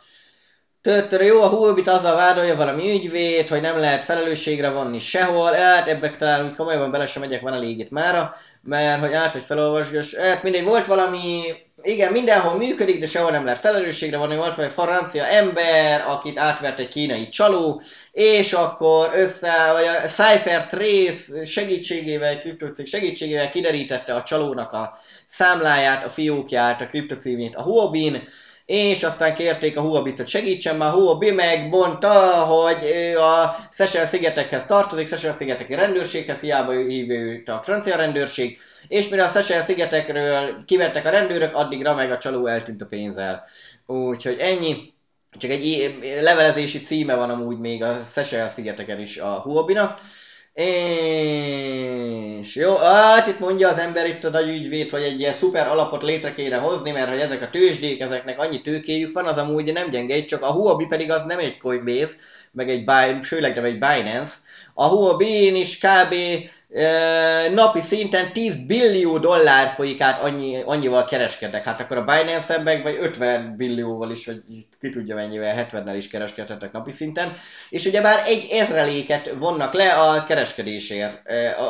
Tötörő jó, a Hulbit azzal vádolja valami ügyvéd, hogy nem lehet felelősségre vonni sehol, hát ebbe talán komolyabban bele sem megyek, van elég itt mára, mert hogy át vagy felolvasgass, hát mindegy, volt valami, igen, mindenhol működik, de sehol nem lehet felelősségre vonni, volt valami francia ember, akit átvert egy kínai csaló, és akkor össze, vagy a Cypher Trace segítségével, kriptocég segítségével kiderítette a csalónak a számláját, a fiókját, a kriptocímét a Huobin, és aztán kérték a Huobit, hogy segítsen, már Huobi megmondta, hogy a Seychelles szigetekhez tartozik, Seychelles szigeteki rendőrséghez, hiába hívja őt a francia rendőrség, és mire a Seychelles szigetekről kivettek a rendőrök, addigra meg a csaló eltűnt a pénzzel. Úgyhogy ennyi. Csak egy levelezési címe van amúgy még a Seychelles szigeteken is a Huobinak. És jó, hát itt mondja az ember itt a nagy ügyvéd, hogy egy ilyen szuper alapot létre kéne hozni, mert hogy ezek a tőzsdék, ezeknek annyi tőkéjük van, az amúgy nem gyenge, csak a Huobi pedig az nem egy Coinbase, meg egy, főleg nem egy Binance. A Huobi-n is kb napi szinten 10 billió dollár folyik át, annyi, annyival kereskednek. Hát akkor a binance meg vagy 50 billióval is, vagy ki tudja mennyivel, 70-nel is kereskedhetnek napi szinten. És ugye már egy ezreléket vonnak le a kereskedésért,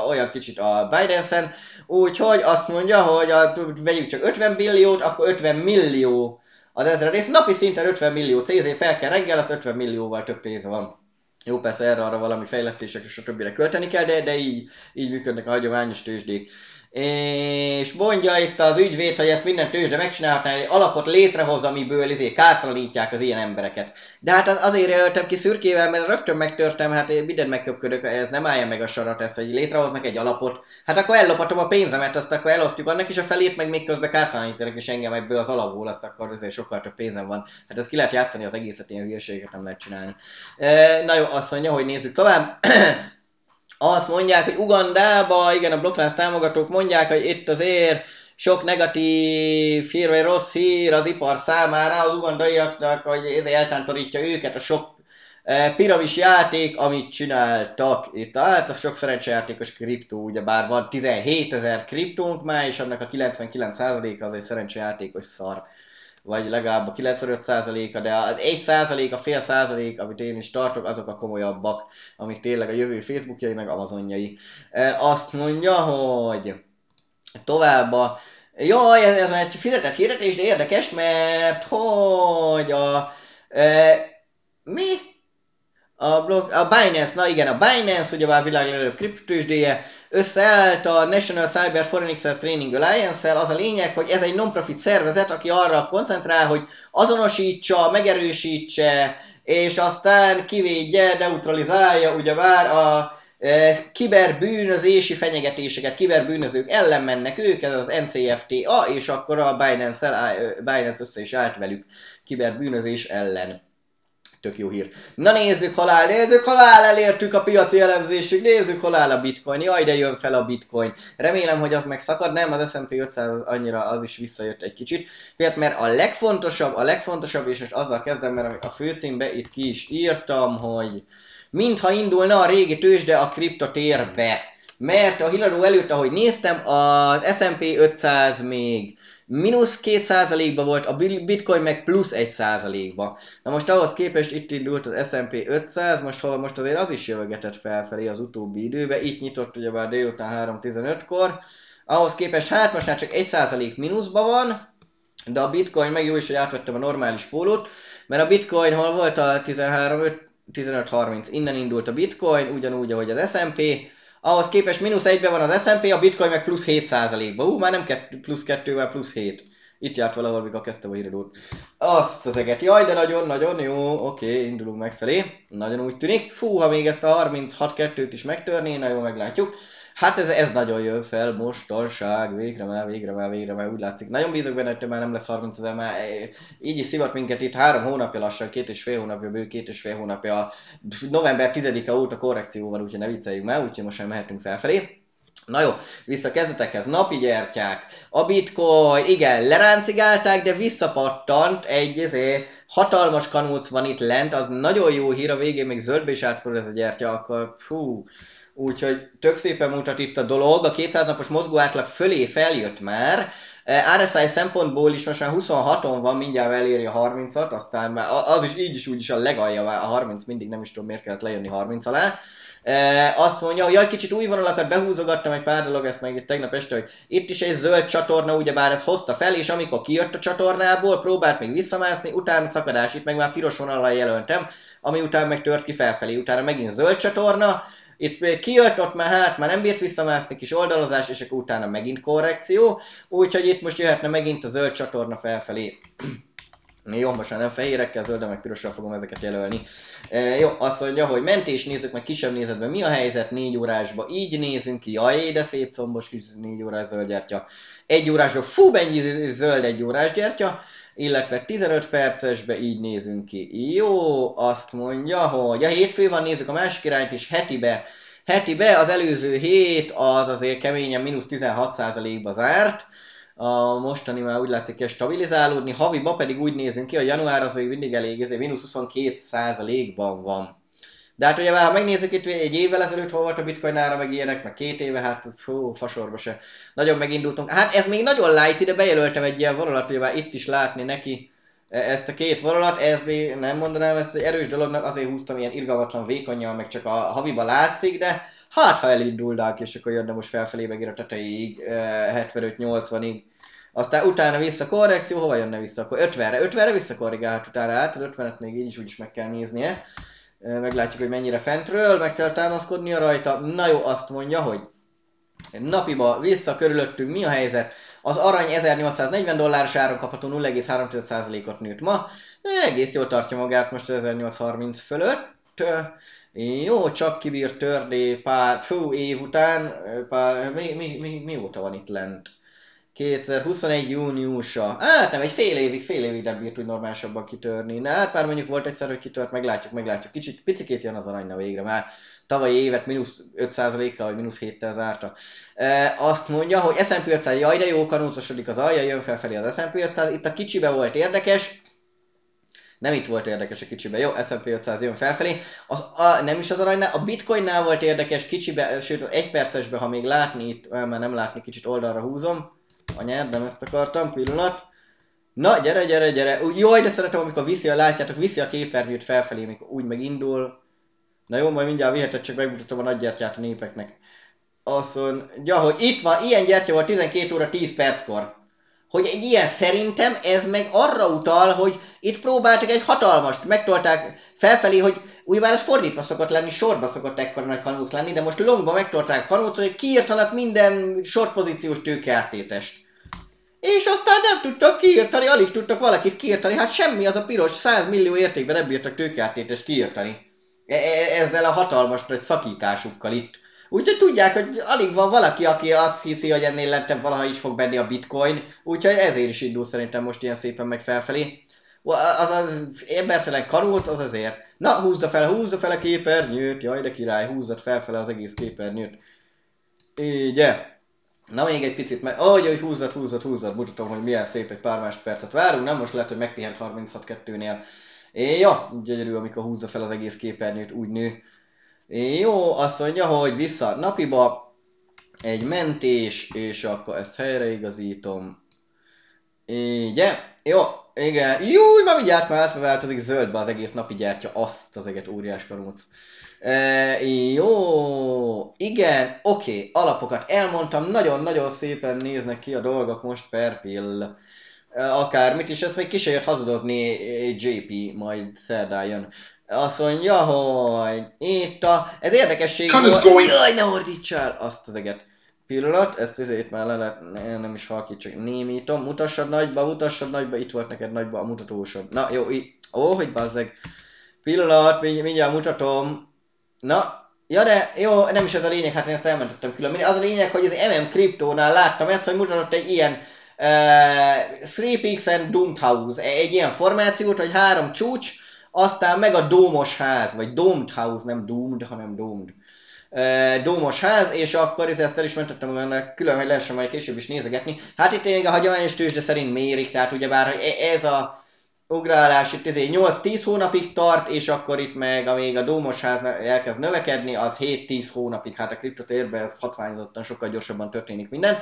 olyan kicsit a Binance-en, úgyhogy azt mondja, hogy a, vegyük csak 50 billiót, akkor 50 millió az ezredész. Napi szinten 50 millió CZ fel kell reggel, az 50 millióval több pénz van. Jó, persze erre arra valami fejlesztésekre és a többire költeni kell, de, de így, így működnek a hagyományos tőzsdék és mondja itt az ügyvéd, hogy ezt minden tőzsde megcsinálhatná, egy alapot létrehoz, amiből izé kártalanítják az ilyen embereket. De hát az, azért jelöltem ki szürkével, mert rögtön megtörtem, hát én mindent megköpködök, ez nem állja meg a sarat, ezt, hogy létrehoznak egy alapot. Hát akkor ellopatom a pénzemet, azt akkor elosztjuk annak is a felét, meg még közben kártalanítanak is engem ebből az alapból, azt akkor azért sokkal több pénzem van. Hát ezt ki lehet játszani az egészet, ilyen hülyeséget nem lehet csinálni. E, na jó, azt mondja, hogy nézzük tovább. <clears throat> azt mondják, hogy Ugandába, igen, a blokklánc támogatók mondják, hogy itt azért sok negatív hír, vagy rossz hír az ipar számára, az ugandaiaknak, hogy ez eltántorítja őket a sok e, piramis játék, amit csináltak itt. Hát az sok szerencsejátékos kriptó, ugye bár van 17 ezer kriptónk már, és annak a 99%-a az egy szerencsejátékos szar vagy legalább a 95%-a, de az 1% a fél százalék, amit én is tartok, azok a komolyabbak, amik tényleg a jövő Facebookjai, meg Amazonjai. E, azt mondja, hogy tovább a Jaj, ez, ez egy fizetett hirdetés, de érdekes, mert hogy a... E, mi? A, blog, a Binance, na igen, a Binance, ugye a világ legnagyobb kriptősdéje, összeállt a National Cyber Forensics Training Alliance-el. Az a lényeg, hogy ez egy non-profit szervezet, aki arra koncentrál, hogy azonosítsa, megerősítse, és aztán kivédje, neutralizálja ugyebár a e, kiberbűnözési fenyegetéseket, kiberbűnözők ellen mennek ők, ez az NCFTA, és akkor a Binance, Binance össze is állt velük kiberbűnözés ellen tök jó hír. Na nézzük, halál, nézzük, halál, elértük a piaci elemzésig, nézzük, halál a bitcoin, jaj, de jön fel a bitcoin. Remélem, hogy az megszakad, nem, az S&P 500 annyira az is visszajött egy kicsit. Miért? Mert a legfontosabb, a legfontosabb, és most azzal kezdem, mert a főcímbe itt ki is írtam, hogy mintha indulna a régi tőzsde a kriptotérbe. Mert a Hillary előtt, ahogy néztem, az S&P 500 még mínusz 2%-ba volt, a bitcoin meg plusz 1%-ba. Na most ahhoz képest itt indult az S&P 500, most, most azért az is jövegetett felfelé az utóbbi időben, itt nyitott ugyebár délután 3.15-kor, ahhoz képest hát most már csak 1% mínuszba van, de a bitcoin meg jó is, hogy átvettem a normális pólót, mert a bitcoin hol volt a 13 15-30, innen indult a bitcoin, ugyanúgy, ahogy az S&P, ahhoz képest mínusz egyben van az S&P, a bitcoin meg plusz 7%-ba. Ú, már nem kettő, plusz 2 plusz 7. Itt járt valahol, mikor kezdtem a híradót. Azt az eget. Jaj, de nagyon-nagyon jó. Oké, indulunk megfelé. Nagyon úgy tűnik. Fú, ha még ezt a 36-2-t is megtörné, na jó, meglátjuk. Hát ez, ez nagyon jön fel, mostanság, végre már, végre már, végre már, úgy látszik. Nagyon bízok benne, hogy már nem lesz 30 ezer, már eh, így is szivat minket itt három hónapja lassan, két és fél hónapja, bő két és fél hónapja, november 10-e óta korrekció van, úgyhogy ne vicceljünk már, úgyhogy most sem mehetünk felfelé. Na jó, vissza kezdetekhez, napi gyertyák, a bitcoin, igen, leráncigálták, de visszapattant egy ezé, hatalmas kanóc van itt lent, az nagyon jó hír, a végén még zöldbe is átfordul ez a gyertya, akkor fú, úgyhogy tök szépen mutat itt a dolog, a 200 napos mozgó átlag fölé feljött már, e, RSI szempontból is most már 26-on van, mindjárt eléri a 30-at, aztán már az is így is úgy is a legalja, a 30 mindig nem is tudom miért kellett lejönni 30 alá. E, azt mondja, hogy jaj, kicsit új vonalakat behúzogattam egy pár dolog, ezt meg tegnap este, hogy itt is egy zöld csatorna, ugyebár ez hozta fel, és amikor kijött a csatornából, próbált még visszamászni, utána szakadás, itt meg már piros vonallal jelöltem, ami után meg tört ki felfelé, utána megint zöld csatorna, itt kijött, ott már hát már nem bírt visszamászni, kis oldalazás, és akkor utána megint korrekció, úgyhogy itt most jöhetne megint a zöld csatorna felfelé. Jó, most már nem fehérekkel, zöldre meg pirosra fogom ezeket jelölni. E, jó, azt mondja, hogy mentés nézzük meg kisebb nézetben, mi a helyzet 4 órásba. Így nézünk ki, jaj, de szép combos kis 4 órás zöld gyertya. Egy órásba, fú, mennyi zöld egy órás gyertya illetve 15 percesbe így nézünk ki. Jó, azt mondja, hogy a hétfő van, nézzük a másik irányt is, hetibe. Hetibe az előző hét az azért keményen mínusz 16%-ba zárt, a mostani már úgy látszik kell stabilizálódni, haviba pedig úgy nézünk ki, a január az még mindig elég, ezért mínusz 22%-ban van. De hát ugye, ha megnézzük itt egy évvel ezelőtt hol volt a bitcoin ára, meg ilyenek, meg két éve, hát fú, fasorba se. Nagyon megindultunk. Hát ez még nagyon light, ide bejelöltem egy ilyen vonalat, hogy már itt is látni neki e, ezt a két vonalat, ez még nem mondanám ezt egy erős dolognak, azért húztam ilyen irgalmatlan vékonyal, meg csak a haviba látszik, de hát ha elindulnák, és akkor jönne most felfelé megír a tetejéig, 75-80-ig. Aztán utána vissza korrekció, hova jönne vissza? Akkor 50-re, 50-re visszakorrigált utána át, az 50-et még így is úgy is meg kell néznie meglátjuk, hogy mennyire fentről, meg kell támaszkodnia rajta. Na jó, azt mondja, hogy napiba vissza körülöttünk, mi a helyzet? Az arany 1840 dolláros áron kapható 0,3%-ot nőtt ma. Egész jól tartja magát most 1830 fölött. Jó, csak kibír törni pár, fú, év után, pár, mi, mi, mi, mióta van itt lent? 2021 júniusa. Hát nem, egy fél évig, fél évig nem bírt úgy normálisabban kitörni. Na, hát már mondjuk volt egyszer, hogy kitört, meglátjuk, meglátjuk. Kicsit, picikét jön az aranyna végre már. Tavalyi évet mínusz 5%-kal, vagy mínusz 7-tel zárta. E, azt mondja, hogy S&P 500, jaj, de jó, kanócosodik az alja, jön felfelé az S&P 500. Itt a kicsibe volt érdekes, nem itt volt érdekes a kicsibe, jó, S&P 500 jön felfelé. Az, a, nem is az aranynál, a bitcoinnál volt érdekes, kicsibe, sőt egy percesbe, ha még látni, itt már nem látni, kicsit oldalra húzom Anyád, nem ezt akartam, pillanat. Na, gyere, gyere, gyere. Úgy, jaj, de szeretem, amikor viszi a, látjátok, viszi a képernyőt felfelé, amikor úgy megindul. Na jó, majd mindjárt viheted, csak megmutatom a nagy gyertyát a népeknek. Azt mondja, hogy itt van, ilyen gyertya volt 12 óra 10 perckor. Hogy egy ilyen szerintem ez meg arra utal, hogy itt próbáltak egy hatalmast, megtolták felfelé, hogy ugyebár ez fordítva szokott lenni, sorba szokott ekkora nagy kanóc lenni, de most longba megtolták kanóc, hogy kiírtanak minden sorpozíciós tőkeáttétest. És aztán nem tudtak kiírtani, alig tudtak valakit kiírtani, hát semmi az a piros 100 millió értékben nem bírtak tőkeáttétest kiírtani. E, e- ezzel a hatalmas nagy szakításukkal itt. Úgyhogy tudják, hogy alig van valaki, aki azt hiszi, hogy ennél lentebb valaha is fog benni a bitcoin, úgyhogy ezért is indul szerintem most ilyen szépen meg felfelé. Az az embertelen kanóc, az azért. Na, húzza fel, húzza fel a képernyőt, jaj de király, húzzad fel az egész képernyőt. Így, Na még egy picit, mert ahogy, hogy húzzad, húzzad, húzzad, mutatom, hogy milyen szép egy pár másodpercet várunk, nem most lehet, hogy megpihent 36-2-nél. É, ja, gyönyörű, amikor húzza fel az egész képernyőt, úgy nő. Jó, azt mondja, hogy vissza napiba egy mentés, és akkor ezt helyreigazítom. Így, jó, igen. Jó, már mindjárt már változik zöldbe az egész napi gyertya, azt az eget óriás karóc. E, jó, igen, oké, alapokat elmondtam, nagyon-nagyon szépen néznek ki a dolgok most per pill. akármit, és ezt még ki se jött hazudozni JP, majd szerdán jön. Azt mondja, hogy itt a... Ez érdekesség. Jaj, ne ordítsál! Azt az eget. Pillanat, ezt ezért már le lehet, nem is halkít, csak némítom. Mutassad nagyba, mutassad nagyba, itt volt neked nagyba a mutatósod. Na jó, így. Ó, hogy bazzeg. Pillanat, mindjárt mutatom. Na, ja de, jó, nem is ez a lényeg, hát én ezt elmentettem külön. Az a lényeg, hogy az MM Crypto-nál láttam ezt, hogy mutatott egy ilyen uh, Three Peaks and Doomed House, egy ilyen formációt, hogy három csúcs, aztán meg a Dómos ház, vagy Domed House, nem Doomed, hanem Domed. Dómos ház, és akkor ezt el is mentettem volna külön, hogy lehessen majd később is nézegetni. Hát itt még a hagyományos tőzsde szerint mérik, tehát ugyebár e- ez a ugrálás itt 8-10 hónapig tart, és akkor itt meg, amíg a Dómos ház elkezd növekedni, az 7-10 hónapig, hát a kriptotérben ez hatványozottan sokkal gyorsabban történik minden.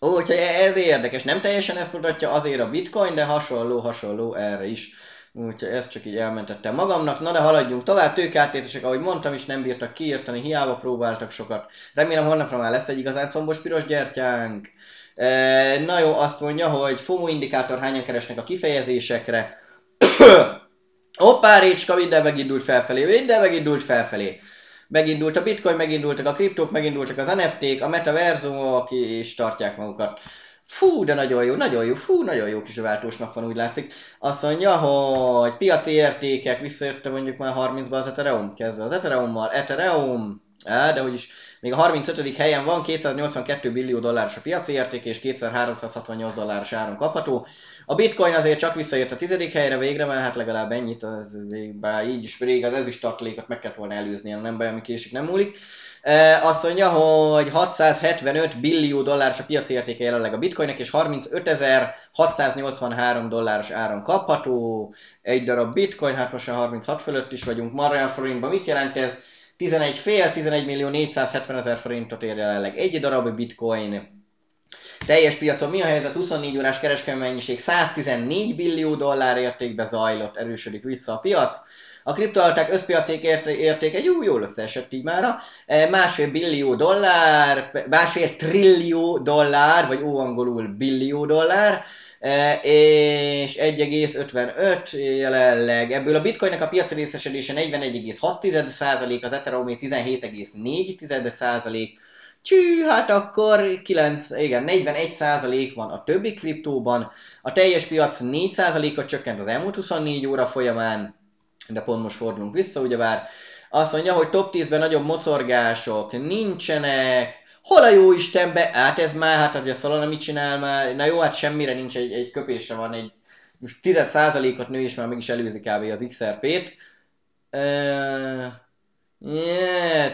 Úgyhogy ez érdekes, nem teljesen ezt mutatja azért a bitcoin, de hasonló, hasonló erre is. Úgyhogy ezt csak így elmentettem magamnak. Na de haladjunk tovább, tőkeáttétesek, ahogy mondtam is, nem bírtak kiírtani, hiába próbáltak sokat. Remélem holnapra már lesz egy igazán combos piros gyertyánk. E, na jó, azt mondja, hogy FOMO indikátor hányan keresnek a kifejezésekre. <coughs> Hoppá, Récska, minden megindult felfelé, minden megindult felfelé. Megindult a bitcoin, megindultak a kriptók, megindultak az NFT-k, a metaverzumok is tartják magukat. Fú, de nagyon jó, nagyon jó, fú, nagyon jó kis váltós nap van, úgy látszik. Azt mondja, hogy piaci értékek, visszajöttem mondjuk már 30-ba az Ethereum, kezdve az Ethereummal, Ethereum, de hogy is még a 35. helyen van, 282 billió dolláros a piaci érték, és 2368 dolláros áron kapható. A bitcoin azért csak visszajött a tizedik helyre végre, mert hát legalább ennyit, az, bár így is rég az ezüst tartalékot meg kellett volna előzni, nem baj, ami késik, nem múlik. Azt mondja, hogy 675 billió dolláros a piaci értéke jelenleg a bitcoinnek, és 35.683 dolláros áron kapható. Egy darab bitcoin, hát most a 36 fölött is vagyunk. Marreal forintban mit jelent ez? 11 fél, 11 millió 470 ezer forintot ér jelenleg egy darab bitcoin. Teljes piacon mi a helyzet? 24 órás kereskedelmi mennyiség 114 billió dollár értékbe zajlott, erősödik vissza a piac. A kriptovaluták összpiacék értéke jó, jól összeesett így mára. E, másfél billió dollár, másfél trillió dollár, vagy ó angolul billió dollár, e, és 1,55 jelenleg. Ebből a bitcoinnak a piaci részesedése 41,6%, az Ethereum 17,4%, Csű, hát akkor 9, igen, 41% van a többi kriptóban, a teljes piac 4%-ot csökkent az elmúlt 24 óra folyamán, de pont most fordulunk vissza, ugyebár azt mondja, hogy top 10-ben nagyobb mocorgások nincsenek, hol a jó Istenbe, hát ez már, hát hogy a Solana mit csinál már, na jó, hát semmire nincs, egy, egy köpésre van, egy most 10%-ot nő, és már meg is előzi kb. az XRP-t. Uh, yeah,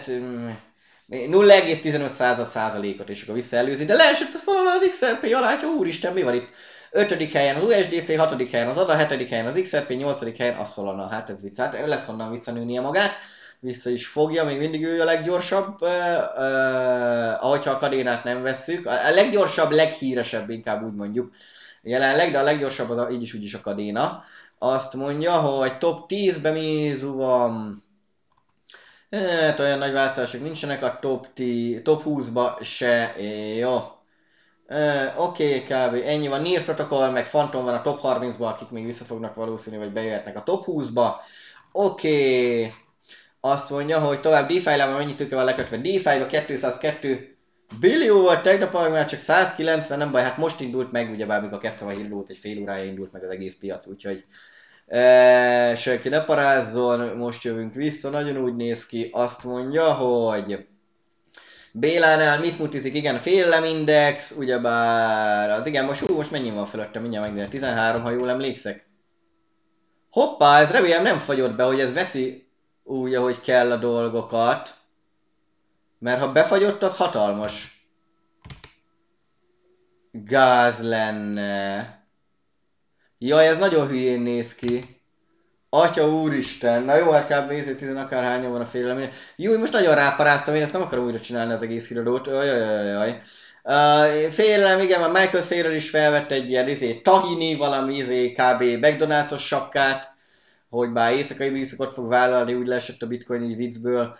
0,15 százalékot, és akkor visszaelőzi, de leesett a Solana az XRP alá, hogy úristen, mi van itt? 5. helyen az USDC, 6. helyen az ADA, 7. helyen az XRP, 8. helyen a Solana. Hát ez vicc, hát lesz honnan visszanőnie magát, vissza is fogja, még mindig ő a leggyorsabb, uh, uh, ahogyha a kadénát nem vesszük. A leggyorsabb, leghíresebb inkább úgy mondjuk jelenleg, de a leggyorsabb az a, így is úgy is a kadéna. Azt mondja, hogy top 10-ben Mizu van, Hát olyan nagy változások nincsenek a top, 10, top 20-ba se, jó. Oké, okay, kb. ennyi van. NIR protokoll, meg Phantom van a top 30-ba, akik még visszafognak valószínű, vagy bejöhetnek a top 20-ba. Oké. Okay. Azt mondja, hogy tovább DeFi-lában mennyit tőke van lekötve. DeFi-ba 202 billió volt, tegnap már csak 190, nem baj, hát most indult meg, ugye bár mikor kezdtem a hírdót, egy fél órája indult meg az egész piac, úgyhogy e, senki ne parázzon, most jövünk vissza, nagyon úgy néz ki, azt mondja, hogy Bélánál mit mutizik? Igen, félelemindex, ugyebár az igen, most, ú, most mennyi van fölötte, mindjárt megnézem, 13, ha jól emlékszek. Hoppá, ez remélem nem fagyott be, hogy ez veszi úgy, ahogy kell a dolgokat. Mert ha befagyott, az hatalmas gáz lenne. Jaj, ez nagyon hülyén néz ki. Atya úristen, na jó, hát kb. 10 akárhányan van a félelem. Jó, most nagyon ráparáztam, én ezt nem akarom újra csinálni az egész híradót. Ajajajajaj. Uh, félelem, igen, mert Michael Saylor is felvett egy ilyen izé, tahini, valami izé, kb. McDonald's-os sapkát, hogy bár éjszakai műszakot fog vállalni, úgy leesett a bitcoin így viccből.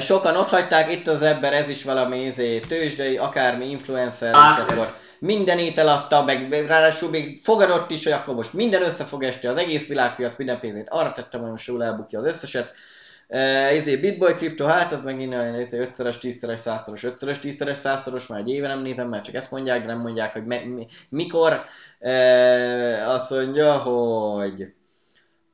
Sokan ott hagyták, itt az ember, ez is valami izé, tőzsdei, akármi influencer, és akkor mindenét eladta, meg ráadásul még fogadott is, hogy akkor most minden össze fog esti, az egész világpiac minden pénzét arra tettem, hogy most jól elbukja az összeset. Uh, ezért Bitboy Crypto, hát az megint olyan 5-szeres, 10-szeres, 100-szoros, 5-szeres, 10-szeres, 100-szoros, már egy éve nem nézem, mert csak ezt mondják, de nem mondják, hogy me- mi- mikor. Uh, azt mondja, hogy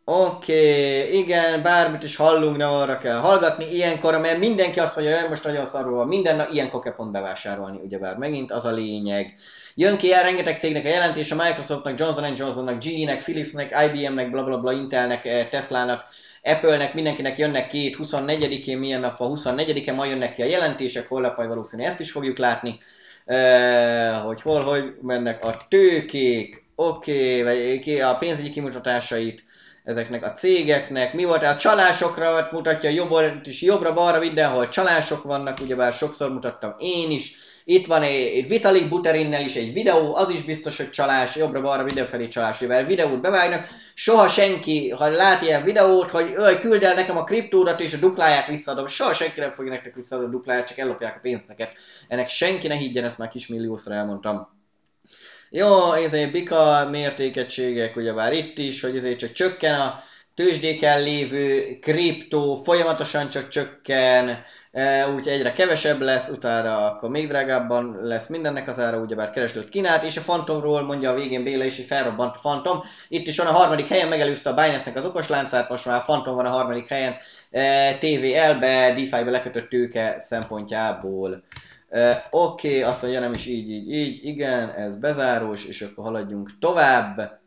Oké, okay, igen, bármit is hallunk, de arra kell hallgatni. Ilyenkor, mert mindenki azt mondja, hogy most nagyon szarul van minden, na ilyenkor kell pont bevásárolni, ugyebár megint az a lényeg. Jön ki el rengeteg cégnek a jelentés, a Microsoftnak, Johnson Johnsonnak, GE-nek, Philipsnek, IBM-nek, bla bla bla, Intelnek, eh, Teslának, Apple-nek, mindenkinek jönnek két, 24-én, milyen nap van, 24-en, ma jönnek ki a jelentések, holnap majd valószínűleg ezt is fogjuk látni, uh, hogy hol, hogy mennek a tőkék, oké, okay, vagy a pénzügyi kimutatásait, ezeknek a cégeknek. Mi volt a csalásokra mutatja jobbra és jobbra-balra mindenhol csalások vannak, ugyebár sokszor mutattam én is. Itt van egy, Vitalik Buterinnel is egy videó, az is biztos, hogy csalás, jobbra-balra videófelé csalás, mivel videót bevágnak. Soha senki, ha lát ilyen videót, hogy öj, küld el nekem a kriptódat és a dupláját visszaadom, soha senki nem fogja nektek visszaadni a dupláját, csak ellopják a pénzteket. Ennek senki ne higgyen, ezt már kismilliószor elmondtam. Jó, ezért bika mértékegységek, ugyebár itt is, hogy ezért csak csökken a tőzsdéken lévő kriptó, folyamatosan csak csökken, e, úgy egyre kevesebb lesz, utána akkor még drágábban lesz mindennek az ára, ugyebár keresőt kínált, és a Fantomról mondja a végén Béla is, hogy felrobbant a Fantom. Itt is van a harmadik helyen, megelőzte a Binance-nek az okos láncát, most már a Fantom van a harmadik helyen, e, TVL-be, DeFi-be lekötött tőke szempontjából. Uh, Oké, okay, azt mondja, nem is így, így, így, igen, ez bezárós, és akkor haladjunk tovább.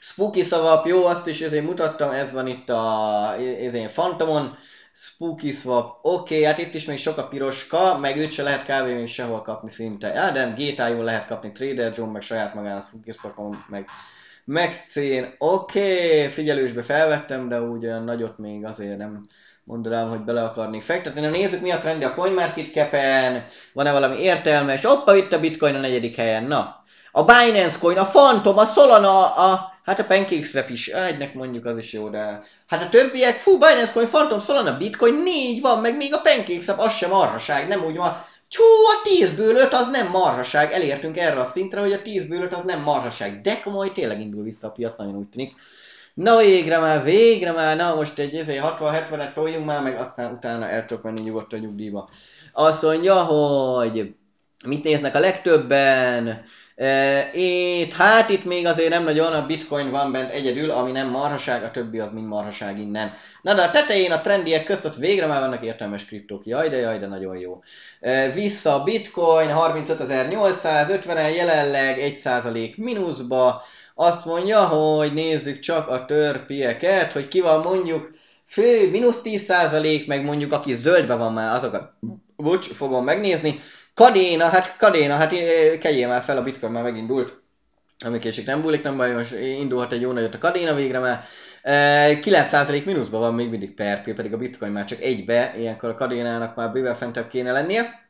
Spooky szavap, jó, azt is ezért mutattam, ez van itt a ezért Phantomon. Spooky swap, oké, okay, hát itt is még sok a piroska, meg őt se lehet kávé még sehol kapni szinte. Ja, de GTA-jon lehet kapni Trader John, meg saját magán a Spooky swapon, meg Max oké, okay, figyelősbe felvettem, de úgy olyan nagyot még azért nem, mondanám, hogy bele akarnék fektetni. Na nézzük mi a trendi a CoinMarketCap-en, van-e valami értelmes? Oppa, itt a Bitcoin a negyedik helyen, na. A Binance Coin, a Phantom, a Solana, a, hát a PancakeSwap is, egynek mondjuk az is jó, de... Hát a többiek, fú, Binance Coin, Phantom, Solana, Bitcoin, négy van, meg még a PancakeSwap, az sem marhaság, nem úgy van. Csú, a 10-ből 5 az nem marhaság, elértünk erre a szintre, hogy a 10-ből 5 az nem marhaság, de komoly, tényleg indul vissza a piac, nagyon úgy tűnik. Na végre már, végre már, na most egy 60-70-et toljunk már, meg aztán utána el tudok menni nyugodtan nyugdíjba. Azt mondja, hogy mit néznek a legtöbben, E, itt, hát itt még azért nem nagyon, a bitcoin van bent egyedül, ami nem marhaság, a többi az mind marhaság innen. Na de a tetején a trendiek közt ott végre már vannak értelmes kriptók, jaj de jaj de nagyon jó. E, vissza a bitcoin 35.850-en jelenleg 1% mínuszba, azt mondja, hogy nézzük csak a törpieket, hogy ki van mondjuk fő mínusz 10%, meg mondjuk aki zöldbe van már, azokat, bocs, fogom megnézni. Kadéna, hát Kadéna, hát kegyél már fel, a bitcoin már megindult. Ami késik nem búlik, nem baj, most indulhat egy jó nagyot a Kadéna végre már. 9% mínuszban van még mindig per pedig a bitcoin már csak egybe, ilyenkor a Kadénának már bőven fentebb kéne lennie.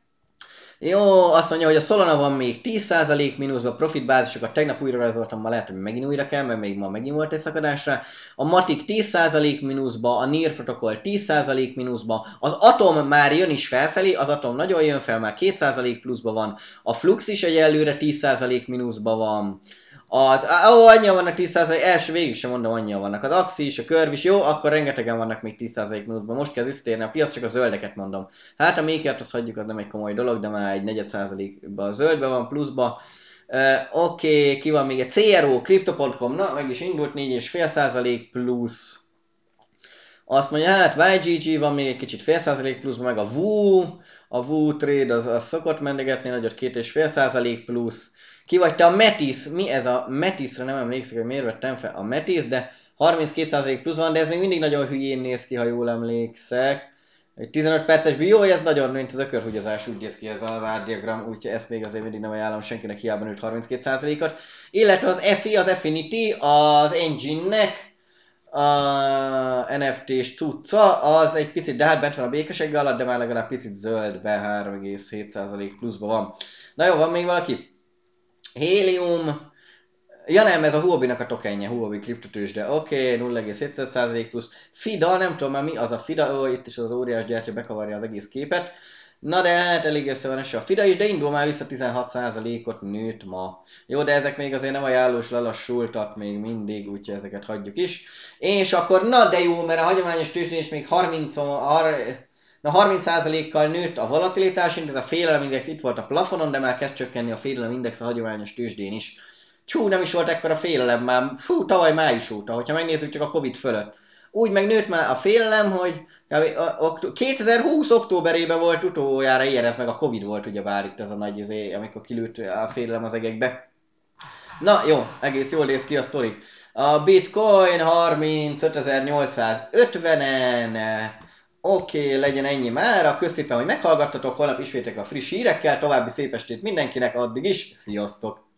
Jó, azt mondja, hogy a Solana van még 10% mínuszban, profit bázisokat tegnap újra rajzoltam, ma lehet, hogy megint újra kell, mert még ma megint volt egy szakadásra. A Matic 10% mínuszba, a NIR protokoll 10% mínuszba, az Atom már jön is felfelé, az Atom nagyon jön fel, már 2% pluszba van, a Flux is egyelőre 10% mínuszba van, az, ó, annyian vannak 10% első végig sem mondom, annyian vannak. Az Axi is, a Curve is, jó, akkor rengetegen vannak még 10% mínuszban. Most kell visszatérni a piac, csak a zöldeket mondom. Hát a Makert azt hagyjuk, az nem egy komoly dolog, de már egy negyed százalékban a zöldbe van, pluszba. Uh, Oké, okay, ki van még egy CRO, Crypto.com, na meg is indult 4,5% plusz. Azt mondja, hát YGG van még egy kicsit fél százalék pluszban, meg a WU, a WU trade az, az szokott mendegetni nagyot két és fél százalék plusz. Ki vagy te a Metis? Mi ez a Metisre? Nem emlékszik, hogy miért vettem fel a Metis, de 32% plusz van, de ez még mindig nagyon hülyén néz ki, ha jól emlékszek. Egy 15 perces jó, ez nagyon mint az ökörhúgyozás, úgy néz ki ez az árdiagram, úgyhogy ezt még azért mindig nem ajánlom senkinek, hiába nőtt 32%-ot. Illetve az FI, az Affinity, az Engine-nek, a NFT-s cucca, az egy picit, de hát bent van a békeség alatt, de már legalább picit zöldbe, 3,7% pluszban van. Na jó, van még valaki? Helium, Ja nem, ez a Huobi-nak a tokenje, Huobi kriptotősde. Oké, okay, 0,7% plusz. FIDA, nem tudom már mi az a FIDA, ó, itt is az óriás gyertya bekavarja az egész képet. Na de hát elég össze van a FIDA is, de indul már vissza 16%-ot nőtt ma. Jó, de ezek még azért nem ajánlós lelassultak még mindig, úgyhogy ezeket hagyjuk is. És akkor, na de jó, mert a hagyományos tőzsdén is még 30, na 30%-kal nőtt a volatilitás index, a félelemindex itt volt a plafonon, de már kezd csökkenni a félelemindex a hagyományos tőzsdén is. Csú, nem is volt ekkora félelem már, fú, tavaly május óta, hogyha megnézzük csak a Covid fölött. Úgy megnőtt már a félelem, hogy 2020 októberében volt utoljára ilyen, ez meg a Covid volt ugye bár itt ez a nagy izé, amikor kilőtt a félelem az egekbe. Na jó, egész jól néz ki a sztori. A bitcoin 35.850-en, Oké, okay, legyen ennyi már. Köszönöm, hogy meghallgattatok. Holnap ismétek a friss hírekkel. További szép estét mindenkinek. Addig is. Sziasztok!